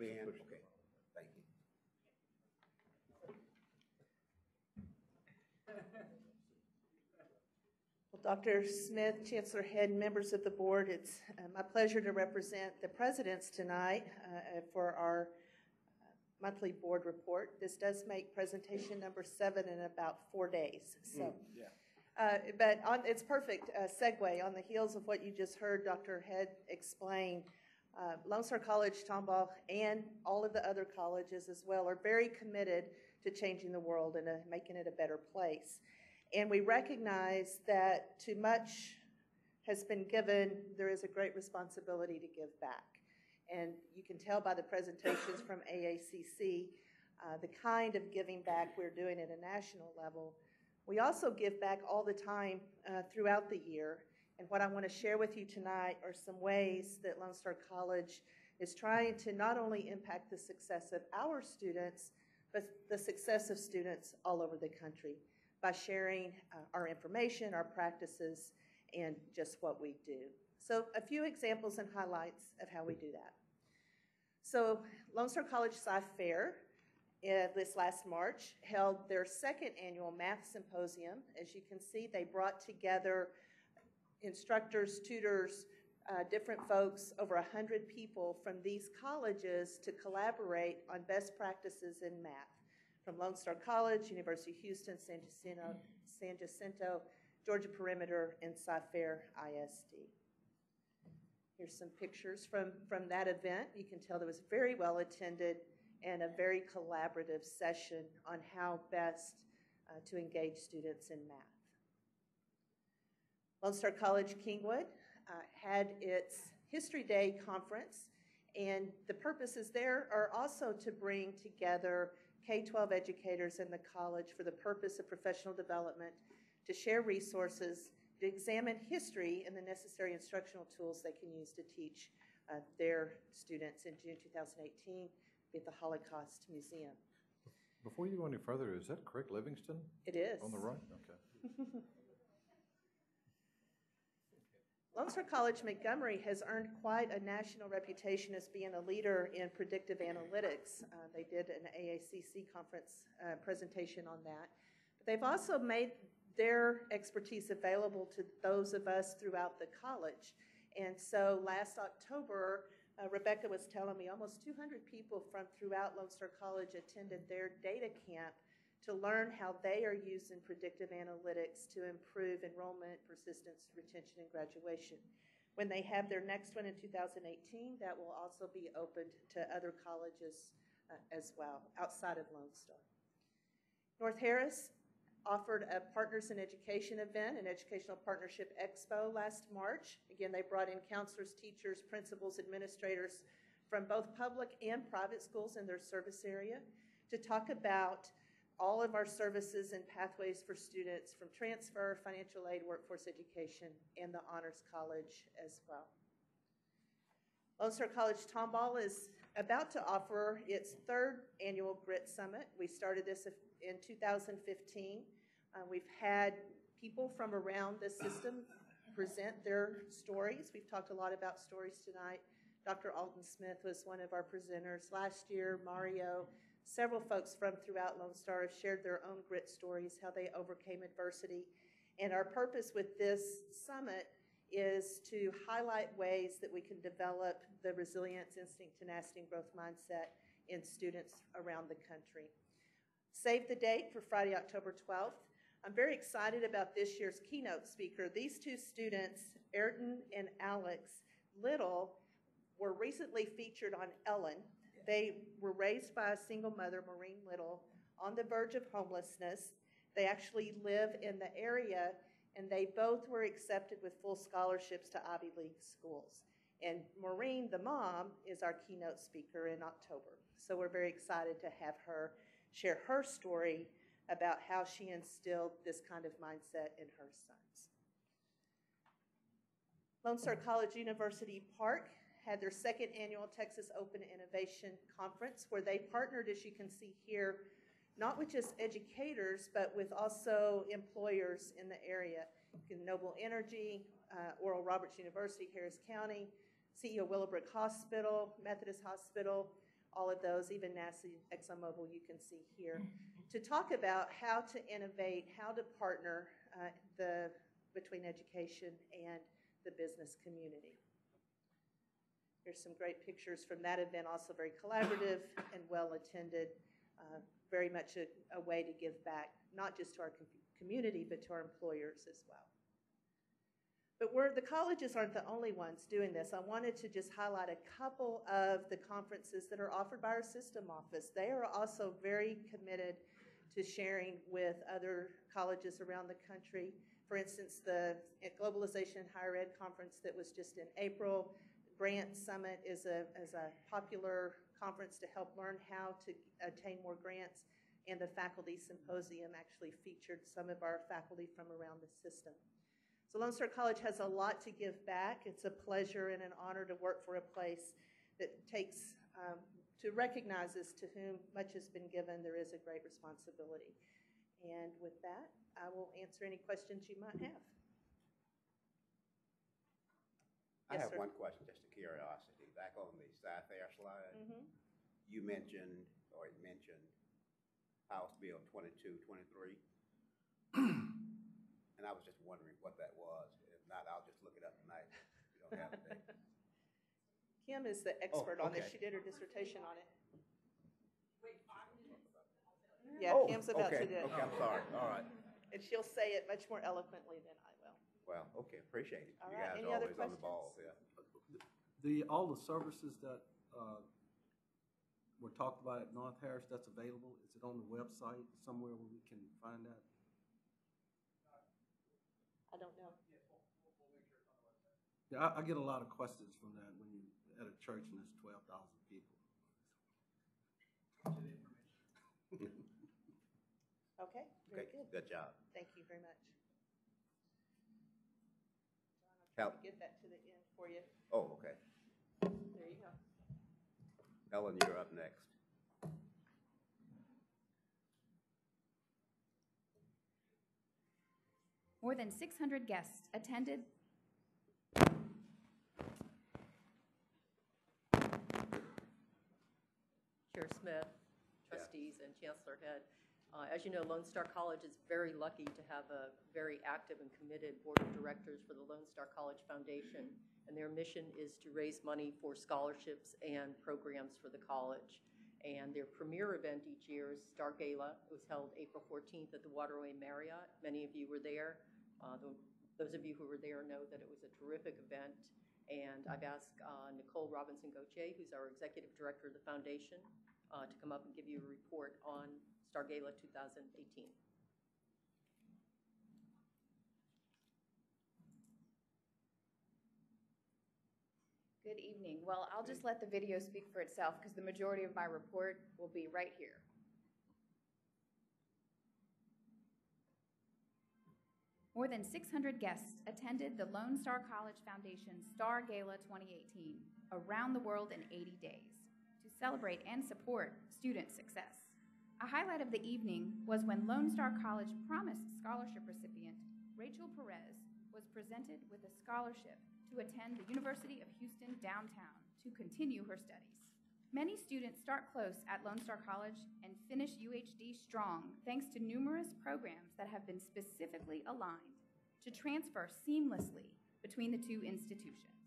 Leanne, Push. okay, thank you. Well, Dr. Smith, Chancellor Head, members of the board, it's uh, my pleasure to represent the presidents tonight uh, for our uh, monthly board report. This does make presentation number seven in about four days. So, yeah. uh, but on, it's perfect uh, segue on the heels of what you just heard Dr. Head explain. Uh, Lone Star College, Tomball, and all of the other colleges as well are very committed to changing the world and uh, making it a better place. And we recognize that too much has been given, there is a great responsibility to give back. And you can tell by the presentations from AACC uh, the kind of giving back we're doing at a national level. We also give back all the time uh, throughout the year. And what I want to share with you tonight are some ways that Lone Star College is trying to not only impact the success of our students, but the success of students all over the country by sharing uh, our information, our practices, and just what we do. So a few examples and highlights of how we do that. So Lone Star College Sci Fair uh, this last March held their second annual math symposium. As you can see, they brought together instructors, tutors, uh, different folks, over 100 people from these colleges to collaborate on best practices in math from Lone Star College, University of Houston, San Jacinto, San Jacinto Georgia Perimeter, and Cy-Fair ISD. Here's some pictures from, from that event. You can tell it was very well attended and a very collaborative session on how best uh, to engage students in math. Lone Star College Kingwood uh, had its History Day conference, and the purposes there are also to bring together K 12 educators in the college for the purpose of professional development, to share resources, to examine history and the necessary instructional tools they can use to teach uh, their students in June 2018 at the Holocaust Museum. Before you go any further, is that Craig Livingston It is. on the right? Okay. Lone Star College Montgomery has earned quite a national reputation as being a leader in predictive analytics. Uh, they did an AACC conference uh, presentation on that. But they've also made their expertise available to those of us throughout the college. And so last October, uh, Rebecca was telling me almost 200 people from throughout Lone Star College attended their data camp to learn how they are used in predictive analytics to improve enrollment, persistence, retention, and graduation. When they have their next one in 2018, that will also be opened to other colleges uh, as well, outside of Lone Star. North Harris offered a Partners in Education event, an Educational Partnership Expo last March. Again, they brought in counselors, teachers, principals, administrators from both public and private schools in their service area to talk about all of our services and pathways for students from transfer, financial aid, workforce education, and the Honors College as well. Lone Star College Tomball is about to offer its third annual Grit Summit. We started this in 2015. Uh, we've had people from around the system present their stories. We've talked a lot about stories tonight. Dr. Alton Smith was one of our presenters. Last year, Mario, several folks from throughout Lone Star have shared their own grit stories, how they overcame adversity. And our purpose with this summit is to highlight ways that we can develop the resilience, instinct, tenacity, and growth mindset in students around the country. Save the date for Friday, October 12th. I'm very excited about this year's keynote speaker. These two students, Ayrton and Alex Little, were recently featured on Ellen. They were raised by a single mother, Maureen Little, on the verge of homelessness. They actually live in the area, and they both were accepted with full scholarships to Ivy League schools. And Maureen, the mom, is our keynote speaker in October. So we're very excited to have her share her story about how she instilled this kind of mindset in her sons. Lone Star College University Park had their second annual Texas Open Innovation Conference where they partnered, as you can see here, not with just educators, but with also employers in the area. Noble Energy, uh, Oral Roberts University, Harris County, CEO Willowbrook Hospital, Methodist Hospital, all of those, even NASA, ExxonMobil, you can see here, to talk about how to innovate, how to partner uh, the, between education and the business community. Here's some great pictures from that event, also very collaborative and well-attended, uh, very much a, a way to give back, not just to our com- community, but to our employers as well. But we're, the colleges aren't the only ones doing this. I wanted to just highlight a couple of the conferences that are offered by our system office. They are also very committed to sharing with other colleges around the country. For instance, the Globalization Higher Ed conference that was just in April, Grant Summit is a, is a popular conference to help learn how to attain more grants. And the Faculty Symposium actually featured some of our faculty from around the system. So Lone Star College has a lot to give back. It's a pleasure and an honor to work for a place that takes, um, to recognizes to whom much has been given, there is a great responsibility. And with that, I will answer any questions you might have. I Yes, have sir. one question, just a curiosity. Back on the Cy-Fair slide, Mhm. you mentioned, or it mentioned, House Bill 2223. And I was just wondering what that was. If not, I'll just look it up tonight. if You don't have it. there. Kim is the expert on this. okay. She did her dissertation on it. Yeah, Oh, Kim's about to okay, do it. Okay, I'm sorry. All right. And she'll say it much more eloquently than I will. Well, okay, appreciate it. All You right, guys any are other always on the ball, questions? yeah. The, all the services that, uh, were talked about at North Harris, that's available? Is it on the website somewhere where we can find that? I don't know. Yeah, I, I get a lot of questions from that when you're at a church and there's twelve thousand people. Okay, very Okay, good. good job. Thank you very much. John, I'm trying Help. get that to the end for you. Oh, okay. There you go. Ellen, you're up next. More than 600 guests attended Chair Smith, trustees, and Chancellor Head. Uh, As you know, Lone Star College is very lucky to have a very active and committed board of directors for the Lone Star College Foundation, and their mission is to raise money for scholarships and programs for the college. And their premier event each year is Star Gala. It was held April 14th at the Waterway Marriott. Many of you were there. Uh, tho- Those of you who were there know that it was a terrific event. And I've asked uh, Nicole Robinson Gauthier, who's our executive director of the foundation, uh, to come up and give you a report on Star Gala 2018. Good evening. Well, I'll just let the video speak for itself because the majority of my report will be right here. More than 600 guests attended the Lone Star College Foundation Star Gala 2018 around the world in 80 days to celebrate and support student success. A highlight of the evening was when Lone Star College Promise Scholarship recipient Rachel Perez was presented with a scholarship to attend the University of Houston downtown to continue her studies. Many students start close at Lone Star College and finish UHD strong thanks to numerous programs that have been specifically aligned to transfer seamlessly between the two institutions.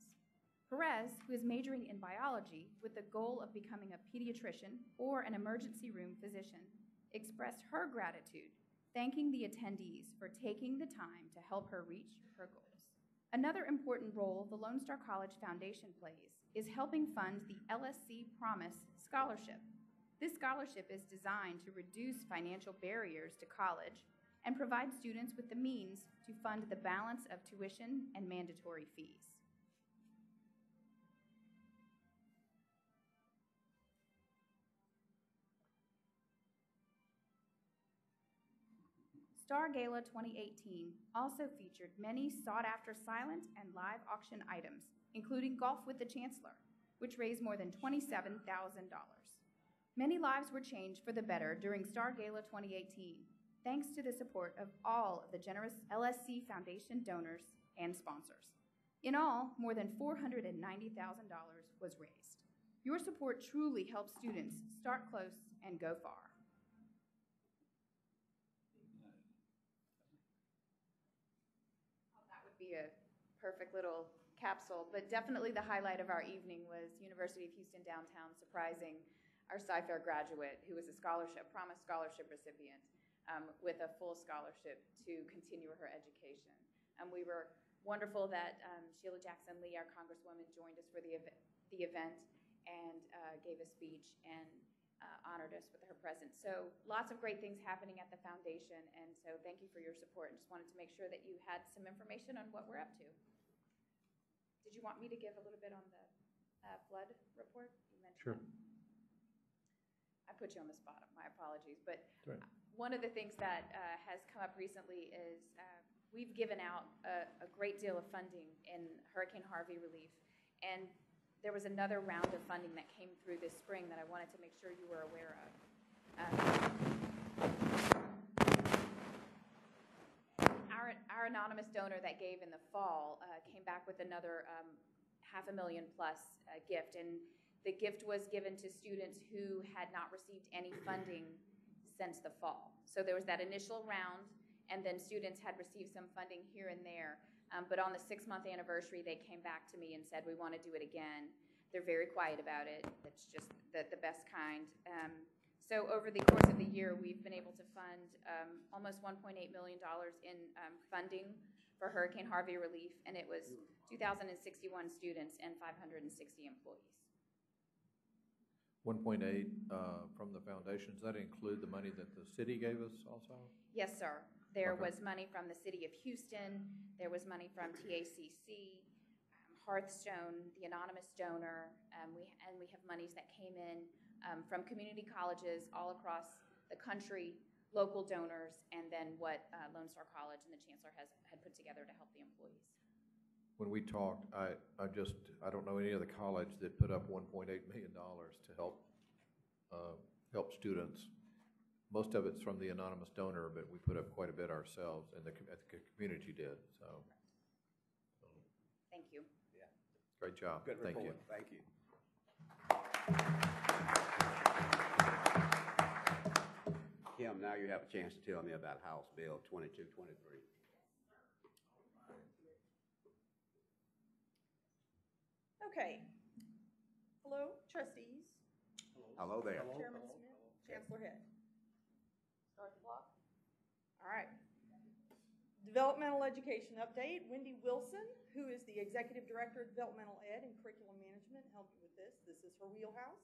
Perez, who is majoring in biology with the goal of becoming a pediatrician or an emergency room physician, expressed her gratitude, thanking the attendees for taking the time to help her reach her goals. Another important role the Lone Star College Foundation plays is helping fund the LSC Promise Scholarship. This scholarship is designed to reduce financial barriers to college and provide students with the means to fund the balance of tuition and mandatory fees. Star Gala 2018 also featured many sought-after silent and live auction items, including Golf with the Chancellor, which raised more than $27,000. Many lives were changed for the better during Star Gala 2018, thanks to the support of all of the generous LSC Foundation donors and sponsors. In all, more than $490,000 was raised. Your support truly helps students start close and go far. That would a perfect little capsule, but definitely the highlight of our evening was University of Houston downtown surprising our Cy-Fair graduate, who was a scholarship, promised scholarship recipient, um, with a full scholarship to continue her education. And we were wonderful that um, Sheila Jackson Lee, our Congresswoman, joined us for the, ev- the event and uh, gave a speech and uh, honored us with her presence. So lots of great things happening at the foundation, and so thank you for your support. And just wanted to make sure that you had some information on what we're up to. Did you want me to give a little bit on the uh, flood report? You mentioned Sure. that. I put you on the spot. My apologies, but right. one of the things that uh, has come up recently is uh, we've given out a, a great deal of funding in Hurricane Harvey relief, and there was another round of funding that came through this spring that I wanted to make sure you were aware of. Um, our, our anonymous donor that gave in the fall uh, came back with another um, half a million plus uh, gift, and the gift was given to students who had not received any funding since the fall. So there was that initial round, and then students had received some funding here and there. Um, but on the six month anniversary, they came back to me and said, We want to do it again. They're very quiet about it. It's just the, the best kind. Um, so over the course of the year, we've been able to fund um, almost $1.8 million in um, funding for Hurricane Harvey relief, and it was 2,061 students and 560 employees. 1.8 uh, from the foundation, does that include the money that the city gave us also? Yes, sir. There Okay. was money from the city of Houston, there was money from TACC, um, Hearthstone, the anonymous donor, um, we, and we have monies that came in um, from community colleges all across the country, local donors, and then what uh, Lone Star College and the chancellor has, had put together to help the employees. When we talked, I, I just, I don't know any other college that put up $1.8 million to help, uh, help students. Most of it's from the anonymous donor, but we put up quite a bit ourselves, and the, com- the community did, so, Thank you. great job. Good Thank you. report, thank you. Kim, now you have a chance to tell me about House Bill 2223. Okay. Hello, trustees, Hello there. Chairman Smith, Chancellor Head. Start the clock. All right. Developmental Education Update, Wendy Wilson, who is the Executive Director of Developmental Ed and Curriculum Management, helped me with this. This is her wheelhouse.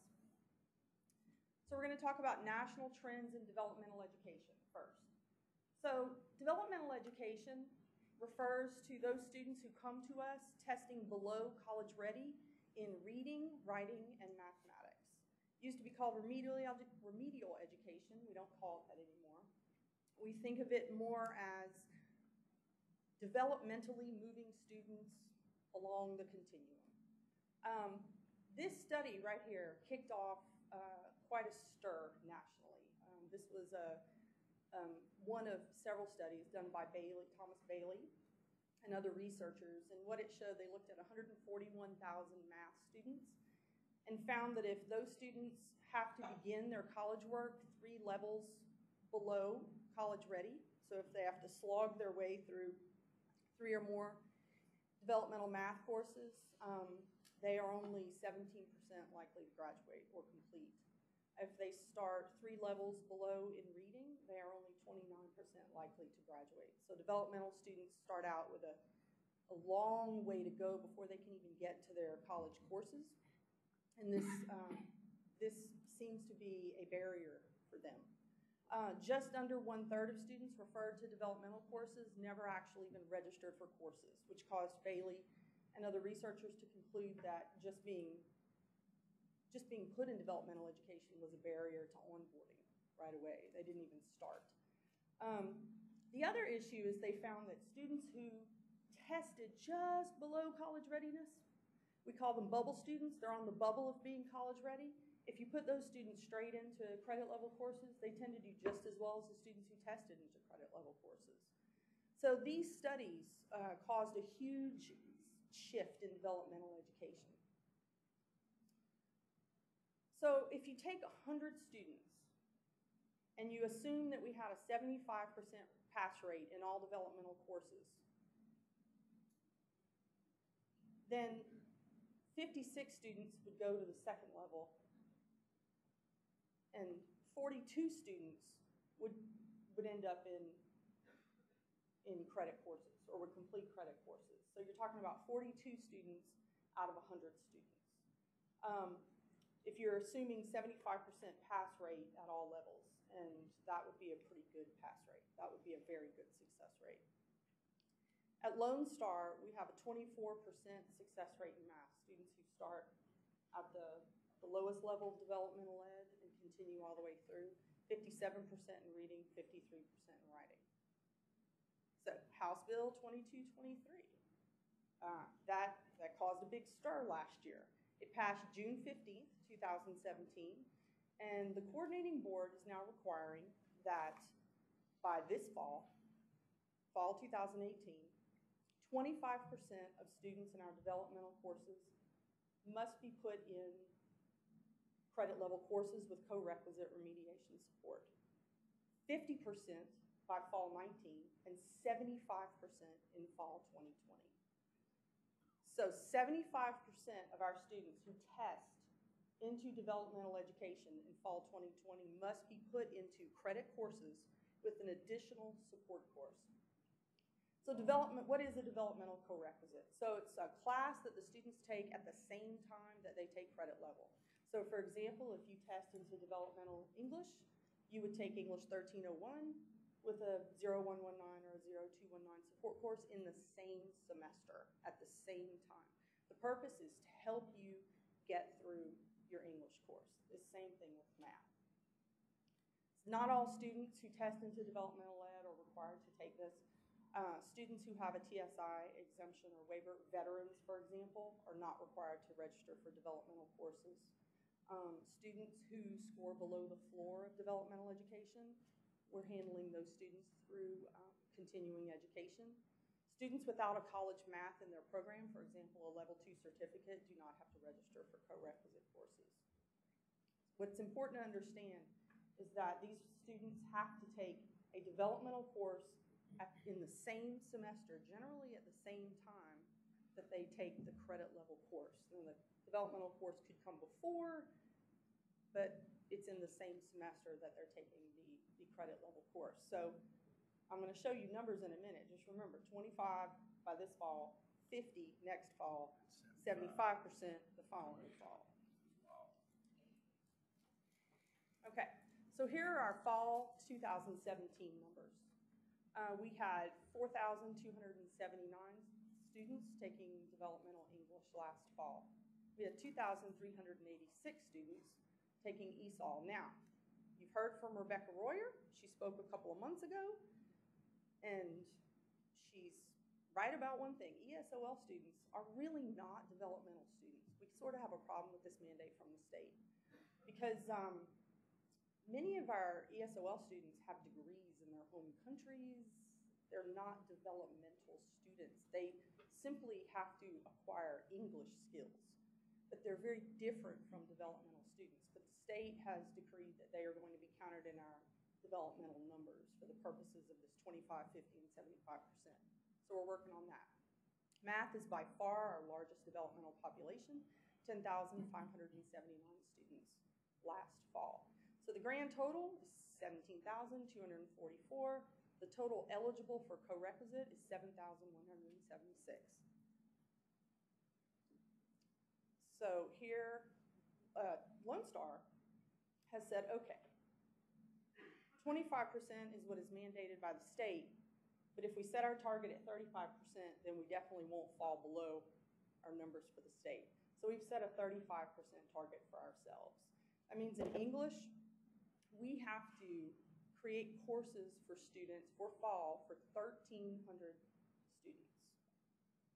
So we're going to talk about national trends in developmental education first. So developmental education refers to those students who come to us testing below college ready in reading, writing, and mathematics. It Used to be called remedial, remedial education. We don't call it that anymore. We think of it more as developmentally moving students along the continuum. Um, this study right here kicked off uh, quite a stir nationally. Um, this was a, um, one of several studies done by Bailey, Thomas Bailey and other researchers. And what it showed, they looked at 141,000 math students and found that if those students have to begin their college work three levels below college ready, so if they have to slog their way through three or more developmental math courses, um, they are only 17% likely to graduate or complete. If they start three levels below in reading, they are only 29% likely to graduate. So developmental students start out with a, a long way to go before they can even get to their college courses. And this, um, this seems to be a barrier for them. Uh, just under one third of students referred to developmental courses never actually even registered for courses, which caused Bailey and other researchers to conclude that just being just being put in developmental education was a barrier to onboarding right away. They didn't even start. Um, the other issue is they found that students who tested just below college readiness, we call them bubble students, they're on the bubble of being college ready. If you put those students straight into credit level courses, they tend to do just as well as the students who tested into credit level courses. So these studies uh, caused a huge shift in developmental education. So if you take 100 students and you assume that we had a 75% pass rate in all developmental courses, then 56 students would go to the second level and 42 students would, would end up in, in credit courses or would complete credit courses. So you're talking about 42 students out of 100 students. Um, if you're assuming 75% pass rate at all levels, and that would be a pretty good pass rate. That would be a very good success rate. At Lone Star, we have a 24% success rate in math. Students who start at the, the lowest level of developmental ed continue all the way through. 57% in reading, 53% in writing. So House Bill 2223. Uh, that, that caused a big stir last year. It passed June 15th, 2017, and the coordinating board is now requiring that by this fall, fall 2018, 25% of students in our developmental courses must be put in credit level courses with co-requisite remediation support. 50% by fall 19 and 75% in fall 2020. So 75% of our students who test into developmental education in fall 2020 must be put into credit courses with an additional support course. So development, what is a developmental co-requisite? So it's a class that the students take at the same time that they take credit level. So for example, if you test into developmental English, you would take English 1301 with a 0119 or a 0219 support course in the same semester at the same time. The purpose is to help you get through your English course. The same thing with math. Not all students who test into developmental ed are required to take this. Uh, students who have a TSI exemption or waiver, veterans, for example, are not required to register for developmental courses. Um, students who score below the floor of developmental education, we're handling those students through um, continuing education. Students without a college math in their program, for example, a level two certificate, do not have to register for co-requisite courses. What's important to understand is that these students have to take a developmental course at, in the same semester, generally at the same time that they take the credit level course. The developmental course could come before, but it's in the same semester that they're taking the, the credit level course. So I'm going to show you numbers in a minute. Just remember 25 by this fall, 50 next fall, 75% the following fall. Okay, so here are our fall 2017 numbers. Uh, we had 4,279 students taking developmental English last fall. We had 2,386 students taking ESOL. Now, you've heard from Rebecca Royer. She spoke a couple of months ago, and she's right about one thing. ESOL students are really not developmental students. We sort of have a problem with this mandate from the state because um, many of our ESOL students have degrees in their home countries. They're not developmental students. They simply have to acquire English skills, but they're very different from developmental students. But the state has decreed that they are going to be counted in our developmental numbers for the purposes of this 25, 50, and 75%. So we're working on that. Math is by far our largest developmental population, 10,579 students last fall. So the grand total is 17,244. The total eligible for co-requisite is 7,176. So here, uh, Lone Star has said, okay, 25% is what is mandated by the state, but if we set our target at 35%, then we definitely won't fall below our numbers for the state. So we've set a 35% target for ourselves. That means in English, we have to create courses for students for fall for 1,300 students.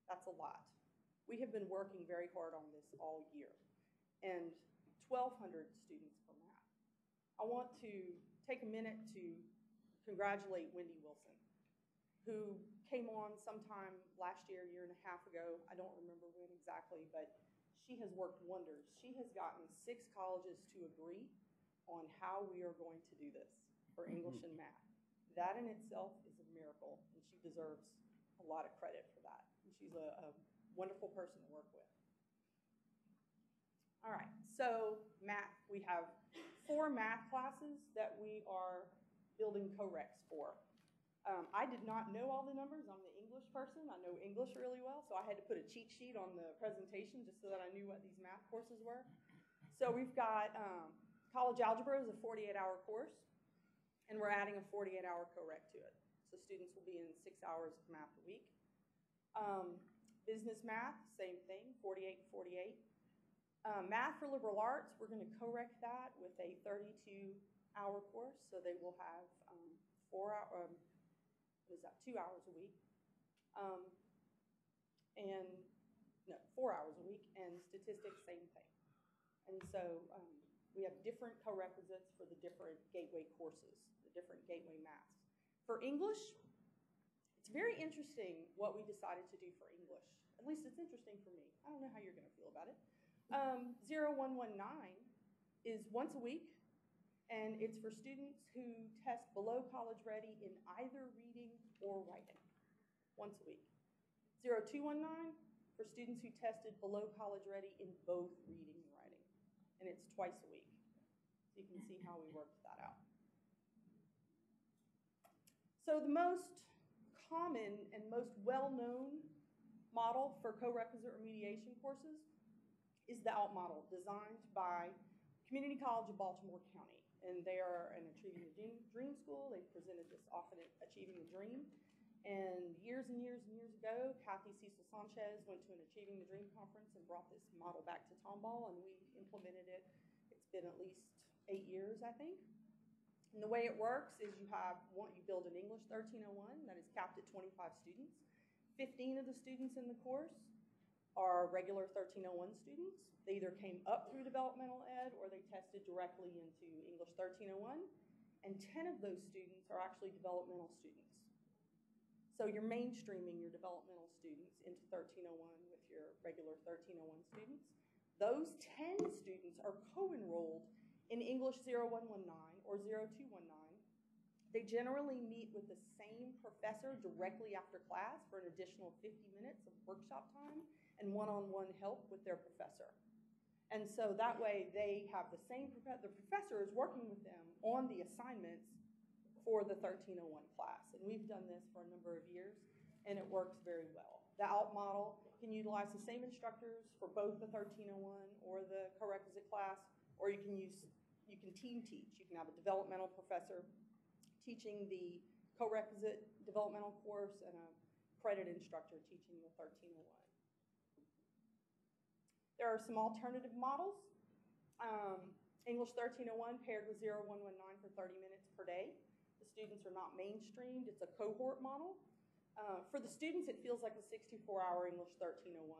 That's a lot. We have been working very hard on this all year, and 1,200 students for math. I want to take a minute to congratulate Wendy Wilson, who came on sometime last year, year and a half ago. I don't remember when exactly, but she she has worked wonders. She has gotten six colleges to agree on how we are going to do this for mm-hmm. English and math. That in itself is a miracle, and she deserves a lot of credit for that. And she's a, a wonderful person to work with. All right, so math, we have four math classes that we are building co-recs for. Um, I did not know all the numbers. I'm the English person. I know English really well, so I had to put a cheat sheet on the presentation just so that I knew what these math courses were. So we've got um, college algebra is a 48-hour course, and we're adding a 48-hour co-rec to it. So students will be in six hours of math a week. Um, business math, same thing, 48 and 48. Um, math for liberal arts, we're going to co-rec that with a 32-hour course, so they will have um, four hour, um, what is that, two hours a week. Um, and, no, four hours a week, and statistics, same thing. And so um, we have different co-requisites for the different gateway courses, the different gateway maths. For English, very interesting what we decided to do for English. At least it's interesting for me. I don't know how you're going to feel about it. Um, 0119 is once a week, and it's for students who test below college ready in either reading or writing, once a week. 0219 for students who tested below college ready in both reading and writing, and it's twice a week. So you can see how we worked that out. So the most common and most well-known model for co-requisite remediation courses is the ALP model, designed by Community College of Baltimore County. And they are an Achieving the Dream, School. They've presented this often at Achieving the Dream. And years and years and years ago, Kathy Cecil Sanchez went to an Achieving the Dream conference and brought this model back to Tomball, and we implemented it. It's been at least eight years, I think. And the way it works is you have one, you build an English 1301 that is capped at 25 students. 15 of the students in the course are regular 1301 students. They either came up through developmental ed or they tested directly into English 1301. And 10 of those students are actually developmental students. So you're mainstreaming your developmental students into 1301 with your regular 1301 students. Those 10 students are co-enrolled in English 0119 or 0219. They generally meet with the same professor directly after class for an additional 50 minutes of workshop time and one-on-one help with their professor. And so that way they have the same, prof- the professor is working with them on the assignments for the 1301 class. And we've done this for a number of years, and it works very well. The ALP model can utilize the same instructors for both the 1301 or the co-requisite class, or you can use, you can team teach. You can have a developmental professor teaching the co-requisite developmental course and a credit instructor teaching the 1301. There are some alternative models. Um, English 1301 paired with 0119 for 30 minutes per day. The students are not mainstreamed. It's a cohort model. Uh, for the students, it feels like a 64-hour English 1301.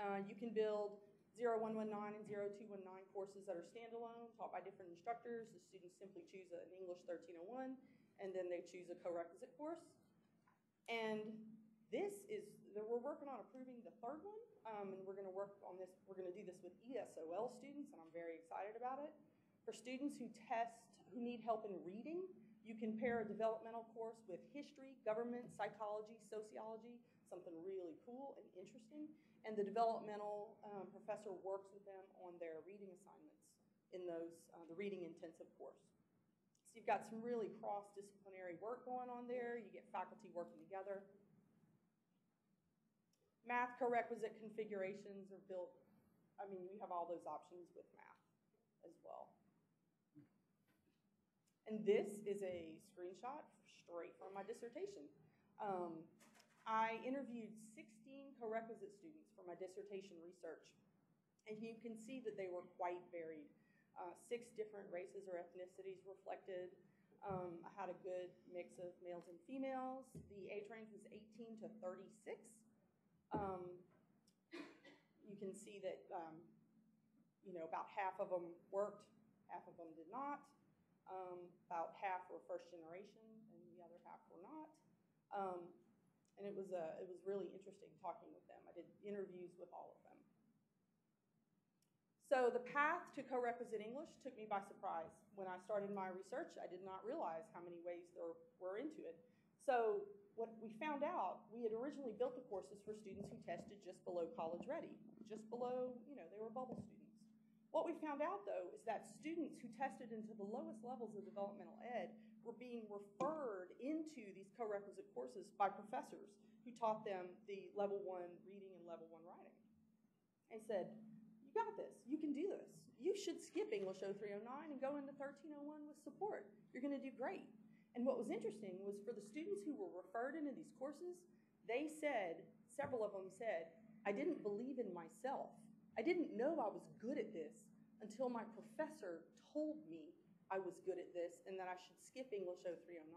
Uh, you can build 0119 and 0219 courses that are standalone, taught by different instructors. The students simply choose an English 1301, and then they choose a co-requisite course. And this is, we're working on approving the third one, um, and we're going to work on this, we're going to do this with ESOL students, and I'm very excited about it. For students who test, who need help in reading, you can pair a developmental course with history, government, psychology, sociology, something really cool and interesting. And the developmental um, professor works with them on their reading assignments in those, uh, the reading intensive course. So you've got some really cross-disciplinary work going on there. You get faculty working together. Math co-requisite configurations are built, I mean, we have all those options with math as well. And this is a screenshot straight from my dissertation. Um, I interviewed 16 co-requisite students for my dissertation research, and you can see that they were quite varied. Uh, six different races or ethnicities reflected. Um, I had a good mix of males and females. The age range was 18 to 36. Um, you can see that, um, you know, about half of them worked, half of them did not. Um, about half were first generation, and the other half were not. And it was uh, it was really interesting talking with them. I did interviews with all of them. So the path to co-requisite English took me by surprise. When I started my research, I did not realize how many ways there were into it. So what we found out, we had originally built the courses for students who tested just below college ready, just below, you know, they were bubble students. What we found out though is that students who tested into the lowest levels of developmental ed were being referred into these co-requisite courses by professors who taught them the level one reading and level one writing. And said, you got this, you can do this. You should skip English 0309 and go into 1301 with support. You're gonna do great. And what was interesting was for the students who were referred into these courses, they said, several of them said, I didn't believe in myself. I didn't know I was good at this until my professor told me I was good at this and that I should skip English 0309.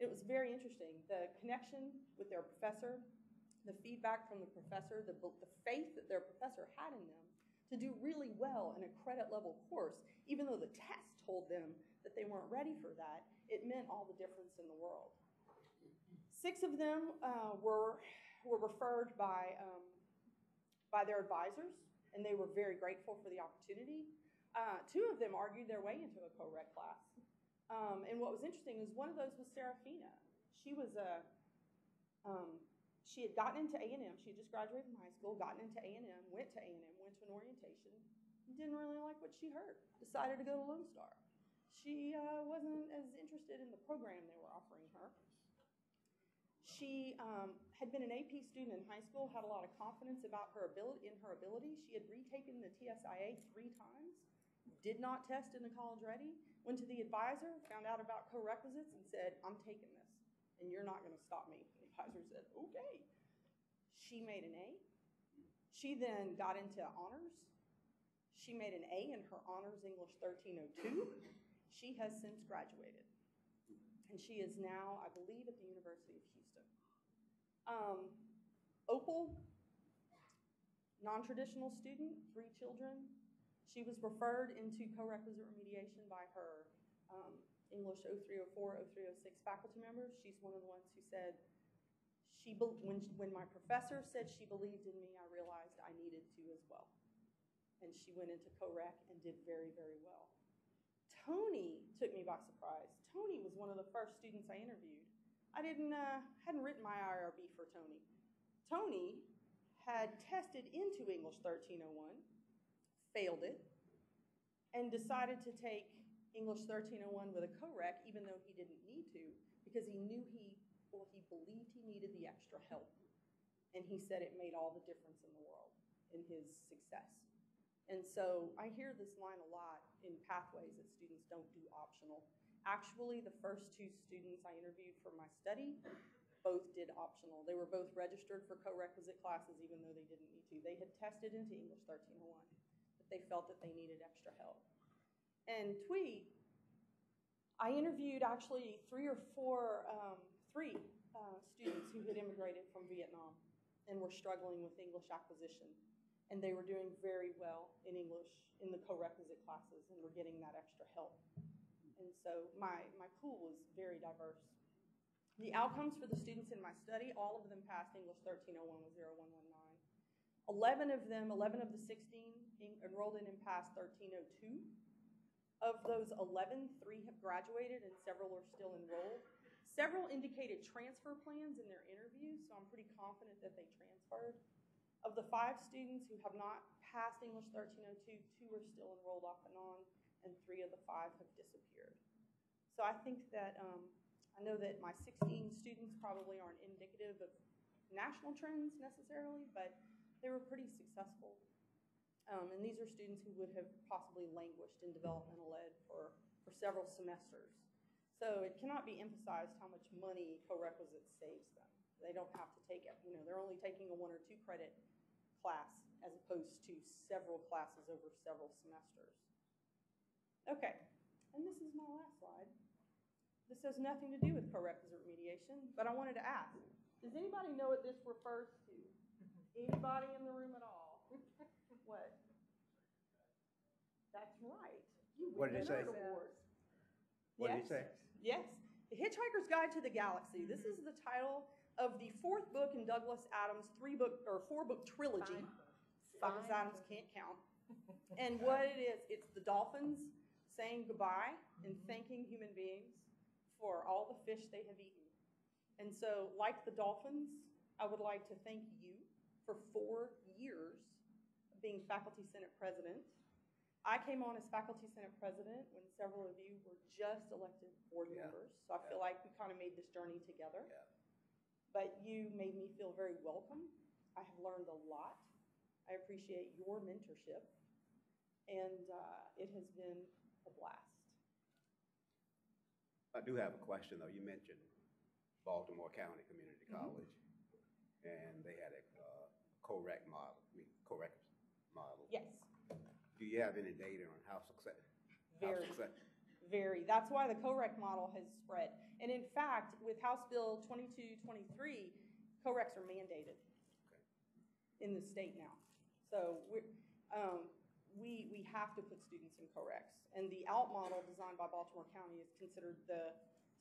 It was very interesting. The connection with their professor, the feedback from the professor, the, the faith that their professor had in them to do really well in a credit level course, even though the test told them that they weren't ready for that, it meant all the difference in the world. Six of them uh, were, were referred by, um, by their advisors, and they were very grateful for the opportunity. Uh, two of them argued their way into a co-rec class. Um, and what was interesting is one of those was Serafina. She was a, um, she had gotten into A&M. She had just graduated from high school, gotten into A&M, went to A&M, went to an orientation, didn't really like what she heard, decided to go to Lone Star. She uh, wasn't as interested in the program they were offering her. She um, had been an AP student in high school, had a lot of confidence about her ability in her ability. She had retaken the TSIA three times, did not test in the college ready, went to the advisor, found out about co-requisites, and said, "I'm taking this, and you're not going to stop me." The advisor said, "Okay." She made an A. She then got into honors. She made an A in her honors English 1302. She has since graduated. And she is now, I believe, at the University of Houston. Um, Opal, non-traditional student, three children. She was referred into co-requisite remediation by her um, English 0304, 0306 faculty members. She's one of the ones who said, she when, when my professor said she believed in me, I realized I needed to as well. And she went into co-rec and did very, very well. Tony took me by surprise. Tony was one of the first students I interviewed. I didn't, uh, hadn't written my IRB for Tony. Tony had tested into English 1301, failed it, and decided to take English 1301 with a co-rec even though he didn't need to because he knew he, or he believed he needed the extra help. And he said it made all the difference in the world in his success. And so I hear this line a lot in pathways that students don't do optional. Actually, the first two students I interviewed for my study both did optional. They were both registered for co-requisite classes even though they didn't need to. They had tested into English 1301, but they felt that they needed extra help. And Twee, I interviewed actually three or four, um, three uh, students who had immigrated from Vietnam and were struggling with English acquisition and they were doing very well in English in the co-requisite classes and were getting that extra help. And so my, my pool was very diverse. The outcomes for the students in my study, all of them passed English 1301 with 0119. 11 of them, 11 of the 16 enrolled in and passed 1302. Of those 11, three have graduated and several are still enrolled. Several indicated transfer plans in their interviews, so I'm pretty confident that they transferred. Of the five students who have not passed English 1302, two are still enrolled off and on, and three of the five have disappeared. So I think that, um, I know that my 16 students probably aren't indicative of national trends necessarily, but they were pretty successful. Um, and these are students who would have possibly languished in developmental ed for, for several semesters. So it cannot be emphasized how much money co-requisites saves them. They don't have to take it, you know, they're only taking a one or two credit class as opposed to several classes over several semesters. Okay, and this is my last slide. This has nothing to do with prerequisite remediation, but I wanted to ask, does anybody know what this refers? Anybody in the room at all? What? That's right. You What did it say? win an award. What did he Yes. say? Yes, The Hitchhiker's Guide to the Galaxy. This is the title of the fourth book in Douglas Adams' three book or four book trilogy. Douglas Adams can't count. And what it is, it's the dolphins saying goodbye and mm-hmm. thanking human beings for all the fish they have eaten. And so, like the dolphins, I would like to thank you for four years being Faculty Senate President. I came on as Faculty Senate President when several of you were just elected board Yeah. members. So I feel like we kind of made this journey together. Yeah. But you made me feel very welcome. I have learned a lot. I appreciate your mentorship. And uh, it has been a blast. I do have a question, though. You mentioned Baltimore County Community Mhm. College, and they had a correct model, I mean, correct model. Yes, Do you have any data on how success? how Very. success- very. That's why the co-req model has spread. And in fact, with House Bill 2223, co-reqs are mandated in the state now. So we're, um, we, we have to put students in co-reqs. And the OUT model designed by Baltimore County is considered the,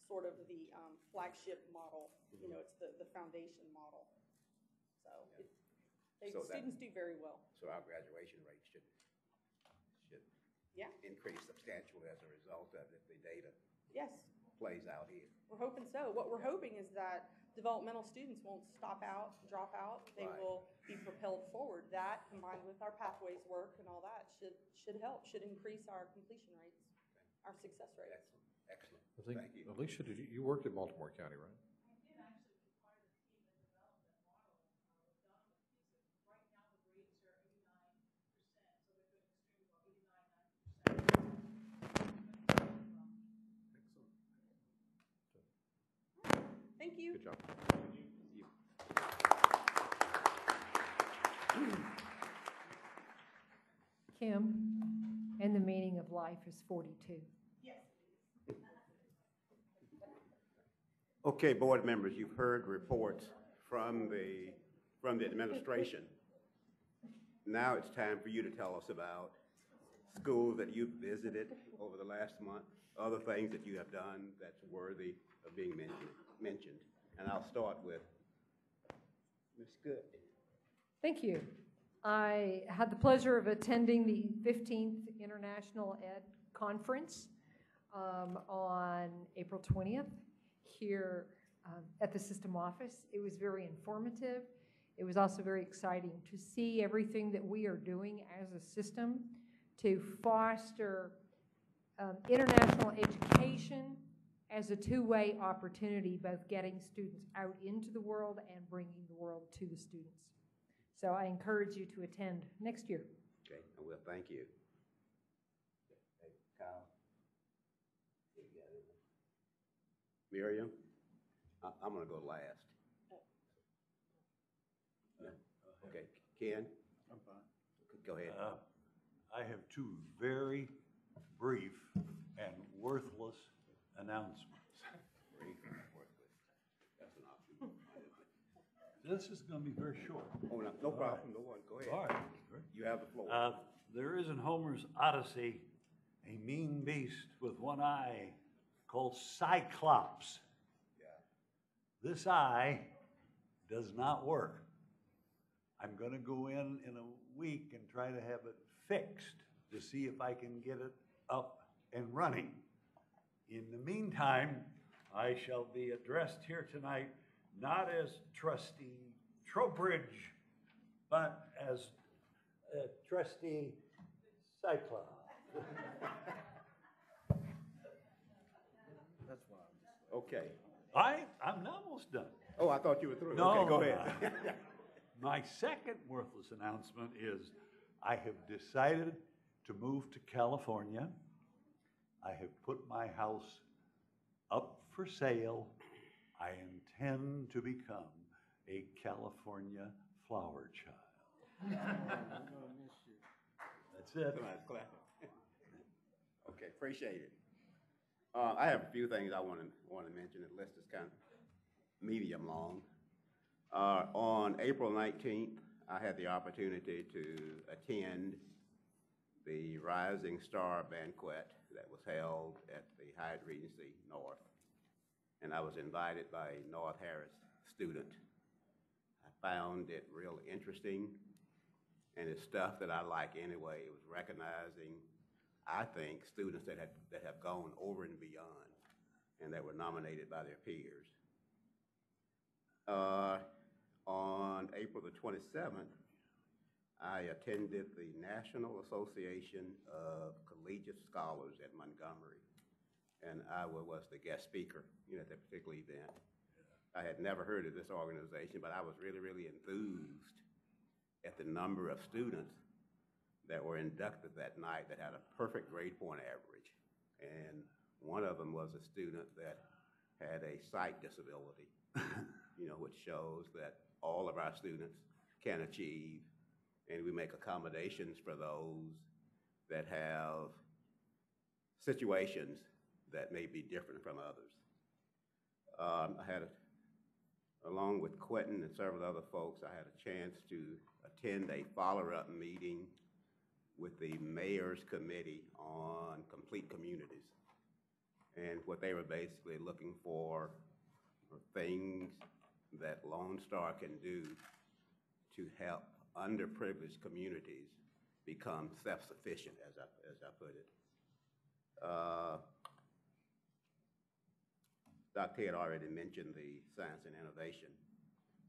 sort of the um, flagship model. You know, it's the, the foundation model. So it's, they, So that- students do very well. So our graduation rate should, should Yeah. increase substantially as a result of it, if the data Yes. plays out here. We're hoping so. What we're hoping is that developmental students won't stop out, drop out. They Right. will be propelled forward. That, combined with our pathways work and all that, should, should help, should increase our completion rates, our success rates. Excellent, excellent. I think, Thank you. Alicia, did you, you worked at Baltimore County, right? Thank you. Good job. Kim, and the meaning of life is 42. Yes. Okay, board members, you've heard reports from the, from the administration. Now it's time for you to tell us about schools that you've visited over the last month, other things that you have done that's worthy of being mentioned, mentioned. And I'll start with Ms. Good. Thank you. I had the pleasure of attending the 15th International Ed Conference um, on April 20th here um, at the system office. It was very informative. It was also very exciting to see everything that we are doing as a system to foster um, international education as a two-way opportunity, both getting students out into the world and bringing the world to the students. So I encourage you to attend next year. Okay, I will, thank you. Hey, Kyle? You got anything? Miriam? I, I'm gonna go last. No? Okay, Ken? I'm fine. Go ahead. Uh, I have two very brief and worthless announcements. Brief and worthless. That's an option. This is going to be very short. Oh, no, no problem, go on, go All ahead. right. You have the floor. Uh, There is in Homer's Odyssey a mean beast with one eye called Cyclops. Yeah. This eye does not work. I'm going to go in in a week and try to have it fixed to see if I can get it up and running. In the meantime, I shall be addressed here tonight not as trustee Trowbridge, but as uh, trustee Cyclops. That's why I'm just. Okay. I, I'm almost done. Oh, I thought you were through. No. Okay, go ahead. My second worthless announcement is I have decided to move to California. I have put my house up for sale. I intend to become a California flower child. That's it. Okay, appreciate it. Uh, I have a few things I want to, want to mention. The list is kind of medium long. Uh, on April nineteenth, I had the opportunity to attend the Rising Star Banquet that was held at the Hyatt Regency North. And I was invited by a North Harris student. I found it real interesting and it's stuff that I like anyway. It was recognizing, I think, students that had, that have gone over and beyond and that were nominated by their peers. Uh, on April the 27th, I attended the National Association of Collegiate Scholars at Montgomery, and I was the guest speaker, you know, at that particular event. I had never heard of this organization, but I was really, really enthused at the number of students that were inducted that night that had a perfect grade point average. And one of them was a student that had a sight disability, you know, which shows that all of our students can achieve, and we make accommodations for those that have situations that may be different from others. Um, I had, a, along with Quentin and several other folks, I had a chance to attend a follow-up meeting with the Mayor's Committee on Complete Communities. And what they were basically looking for were things that Lone Star can do to help underprivileged communities become self-sufficient, as I, as I put it. Uh, Dr. had already mentioned the science and innovation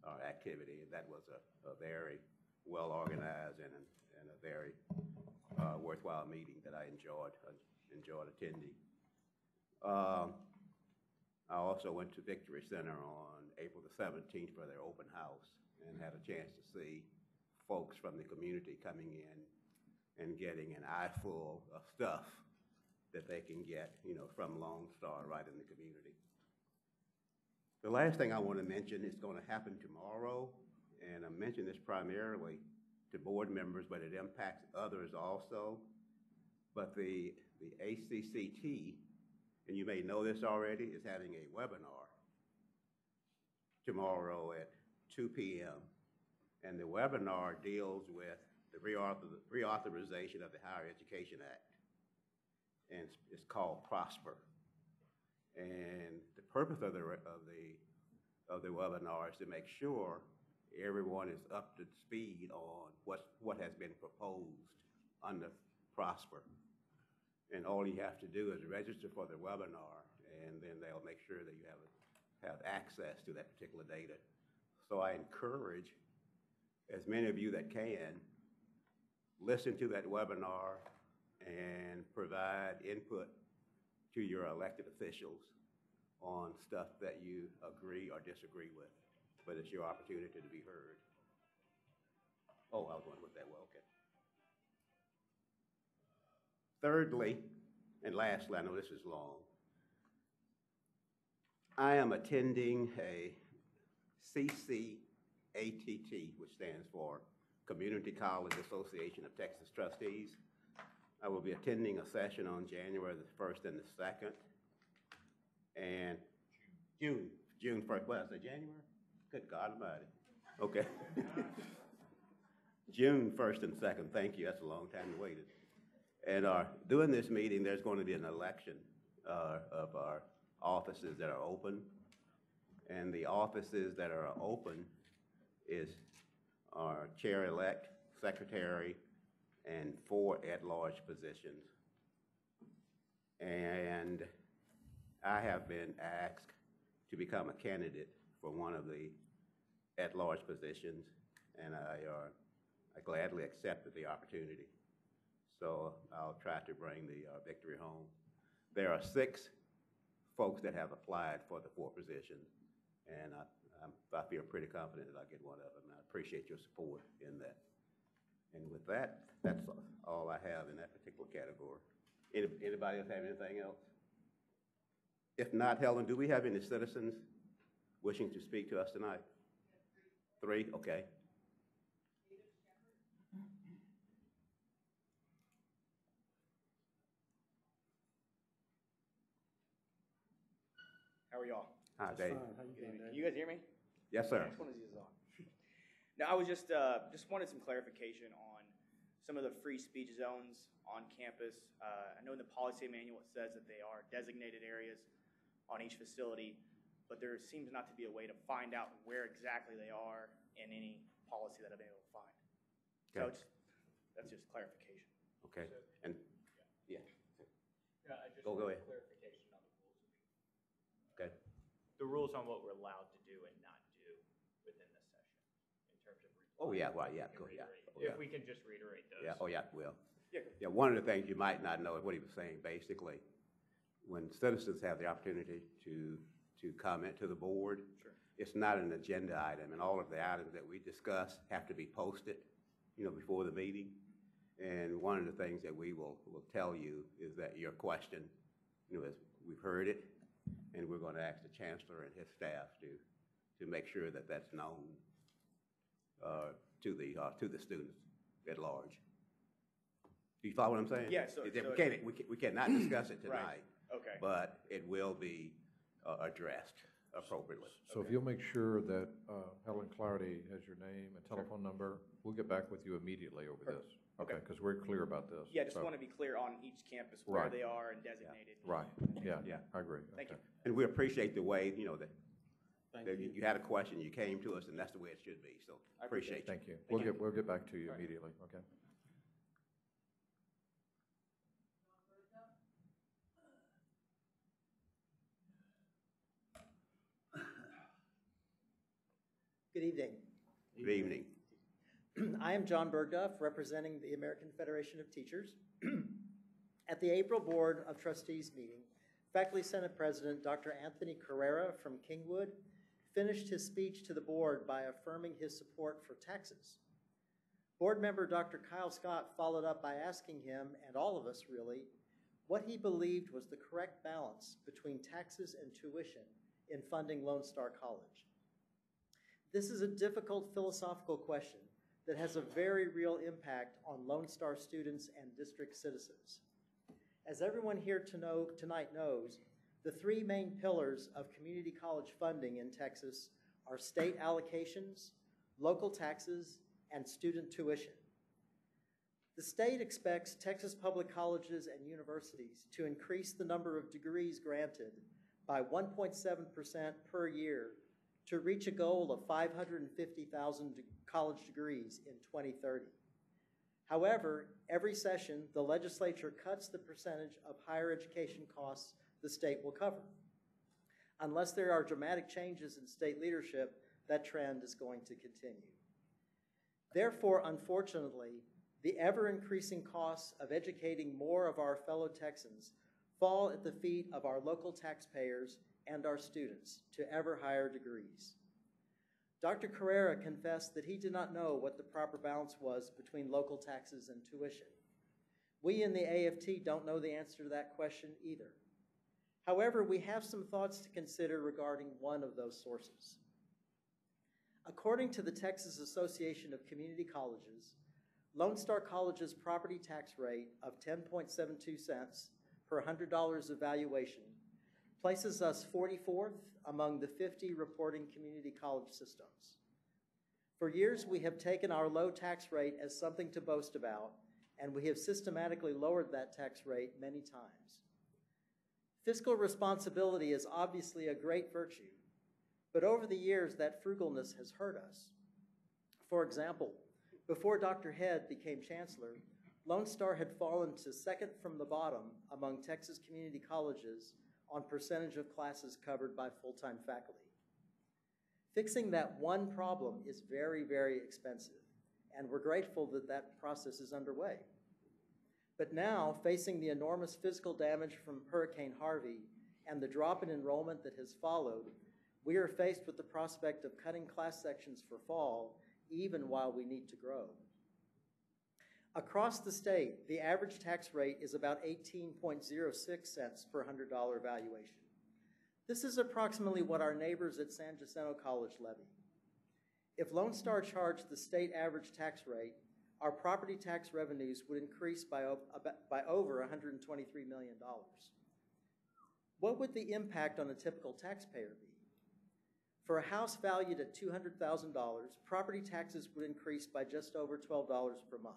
uh, activity, that was a, a very well-organized and, and a very uh, worthwhile meeting that I enjoyed, uh, enjoyed attending. Um, I also went to Victory Center on April the 17th for their open house and had a chance to see folks from the community coming in and getting an eyeful of stuff that they can get, you know, from Lone Star right in the community. The last thing I want to mention is going to happen tomorrow, and I mention this primarily to board members, but it impacts others also. But the, the ACCT, and you may know this already, is having a webinar tomorrow at 2 p.m. And the webinar deals with the reauthor- reauthorization of the Higher Education Act. And it's, it's called Prosper. And the purpose of the, of the, of the webinar is to make sure everyone is up to speed on what, what has been proposed under Prosper. And all you have to do is register for the webinar, and then they'll make sure that you have, have access to that particular data. So I encourage as many of you that can, listen to that webinar and provide input to your elected officials on stuff that you agree or disagree with, but it's your opportunity to be heard. Oh, I was going with that, well, okay. Thirdly, and lastly, I know this is long, I am attending a CCATT, which stands for Community College Association of Texas Trustees. I will be attending a session on January the 1st and the 2nd. And June, June 1st, what, is it January? Good God Almighty. Okay. June 1st and 2nd, thank you, that's a long time to wait. And uh, during this meeting, there's going to be an election uh, of our offices that are open. And the offices that are open is our chair-elect, secretary, and four at-large positions. And I have been asked to become a candidate for one of the at-large positions, and I, uh, I gladly accepted the opportunity. So I'll try to bring the uh, victory home. There are six folks that have applied for the four positions, and I, I'm, I feel pretty confident that I'll get one of them. I appreciate your support in that. And with that, that's all I have in that particular category. Any, anybody else have anything else? If not, Helen, do we have any citizens wishing to speak to us tonight? Three, okay. How are y'all? Hi, Dave. How you doing, Can you guys hear me? Yes, sir. Which one is this on? No, I was just, uh, just wanted some clarification on some of the free speech zones on campus. Uh, I know in the policy manual it says that they are designated areas on each facility, but there seems not to be a way to find out where exactly they are in any policy that I've been able to find. So Okay. just that's just clarification. Okay, and, yeah, Yeah, I just Go- go want ahead. clarification on the rules. okay. The rules on what we're allowed to do and not do within this session, in terms of. Oh, yeah, well, yeah, Can go, yeah. reiterate- Oh, yeah. If we can just reiterate those. Yeah, oh, yeah, well. Yeah. Yeah, one of the things you might not know is what he was saying, basically, when citizens have the opportunity to, to comment to the board, Sure. it's not an agenda item, and all of the items that we discuss have to be posted, you know, before the meeting. And one of the things that we will, will tell you is that your question, you know, is, we've heard it, and we're gonna ask the chancellor and his staff to, to make sure that that's known, uh, to the, uh, to the students at large. Do you follow what I'm saying? Yeah, so- so- We can't, we can't, we cannot discuss it tonight. Right. tonight, Okay. but it will be, uh, addressed appropriately. So if you'll make sure that uh, Helen Clarity has your name and telephone number, we'll get back with you immediately over this. Okay. Because we're clear about this. Yeah, just So- want to be clear on each campus where Right. they are and designated. Right, yeah, Yeah. I agree. Thank you. Okay. And we appreciate the way, you know, that, Thank that you, you. you had a question, you came to us, and that's the way it should be, so I appreciate appreciate you. Thank you. We'll get, we'll get back to you immediately, okay? Good evening. Good evening. I am John Burghduff, representing the American Federation of Teachers. At the April Board of Trustees meeting, Faculty Senate President Dr. Anthony Carrera from Kingwood finished his speech to the board by affirming his support for taxes. Board member Dr. Kyle Scott followed up by asking him, and all of us really, what he believed was the correct balance between taxes and tuition in funding Lone Star College. This is a difficult philosophical question that has a very real impact on Lone Star students and district citizens. As everyone here to know, tonight knows, the three main pillars of community college funding in Texas are state allocations, local taxes, and student tuition. The state expects Texas public colleges and universities to increase the number of degrees granted by 1.7% per year to reach a goal of 550,000 de- college degrees in 2030. However, every session, the legislature cuts the percentage of higher education costs the state will cover. Unless there are dramatic changes in state leadership, that trend is going to continue. Therefore, unfortunately, the ever increasing costs of educating more of our fellow Texans fall at the feet of our local taxpayers and our students to ever higher degrees. Dr. Carrera confessed that he did not know what the proper balance was between local taxes and tuition. We in the AFT don't know the answer to that question either. However, we have some thoughts to consider regarding one of those sources. According to the Texas Association of Community Colleges, Lone Star College's property tax rate of 10.72 cents per $100 of valuation places us 44th among the 50 reporting community college systems. For years, we have taken our low tax rate as something to boast about, and we have systematically lowered that tax rate many times. Fiscal responsibility is obviously a great virtue, but over the years, that frugalness has hurt us. For example, before Dr. Head became chancellor, Lone Star had fallen to second from the bottom among Texas community colleges on percentage of classes covered by full-time faculty. Fixing that one problem is very, very expensive, and we're grateful that that process is underway. But now, facing the enormous physical damage from Hurricane Harvey and the drop in enrollment that has followed, we are faced with the prospect of cutting class sections for fall, even while we need to grow. Across the state, the average tax rate is about 18.06 cents per $100 valuation. This is approximately what our neighbors at San Jacinto College levy. If Lone Star charged the state average tax rate, our property tax revenues would increase by, by over $123 million. What would the impact on a typical taxpayer be? For a house valued at $200,000, property taxes would increase by just over $12 per month.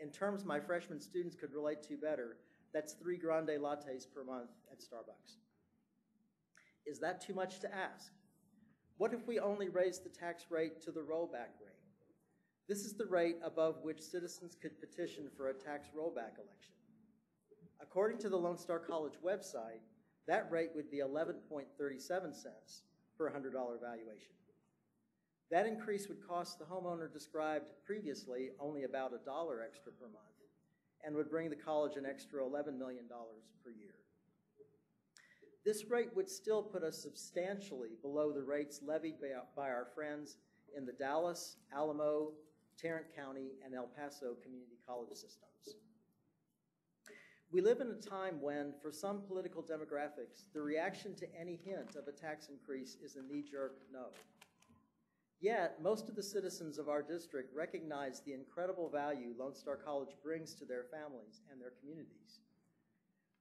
In terms my freshman students could relate to better, that's three grande lattes per month at Starbucks. Is that too much to ask? What if we only raised the tax rate to the rollback rate? This is the rate above which citizens could petition for a tax rollback election. According to the Lone Star College website, that rate would be 11.37 cents per $100 valuation. That increase would cost the homeowner described previously only about a dollar extra per month and would bring the college an extra $11 million per year. This rate would still put us substantially below the rates levied by, our friends in the Dallas, Alamo, Tarrant County, and El Paso community college systems. We live in a time when, for some political demographics, the reaction to any hint of a tax increase is a knee jerk no. Yet, most of the citizens of our district recognize the incredible value Lone Star College brings to their families and their communities.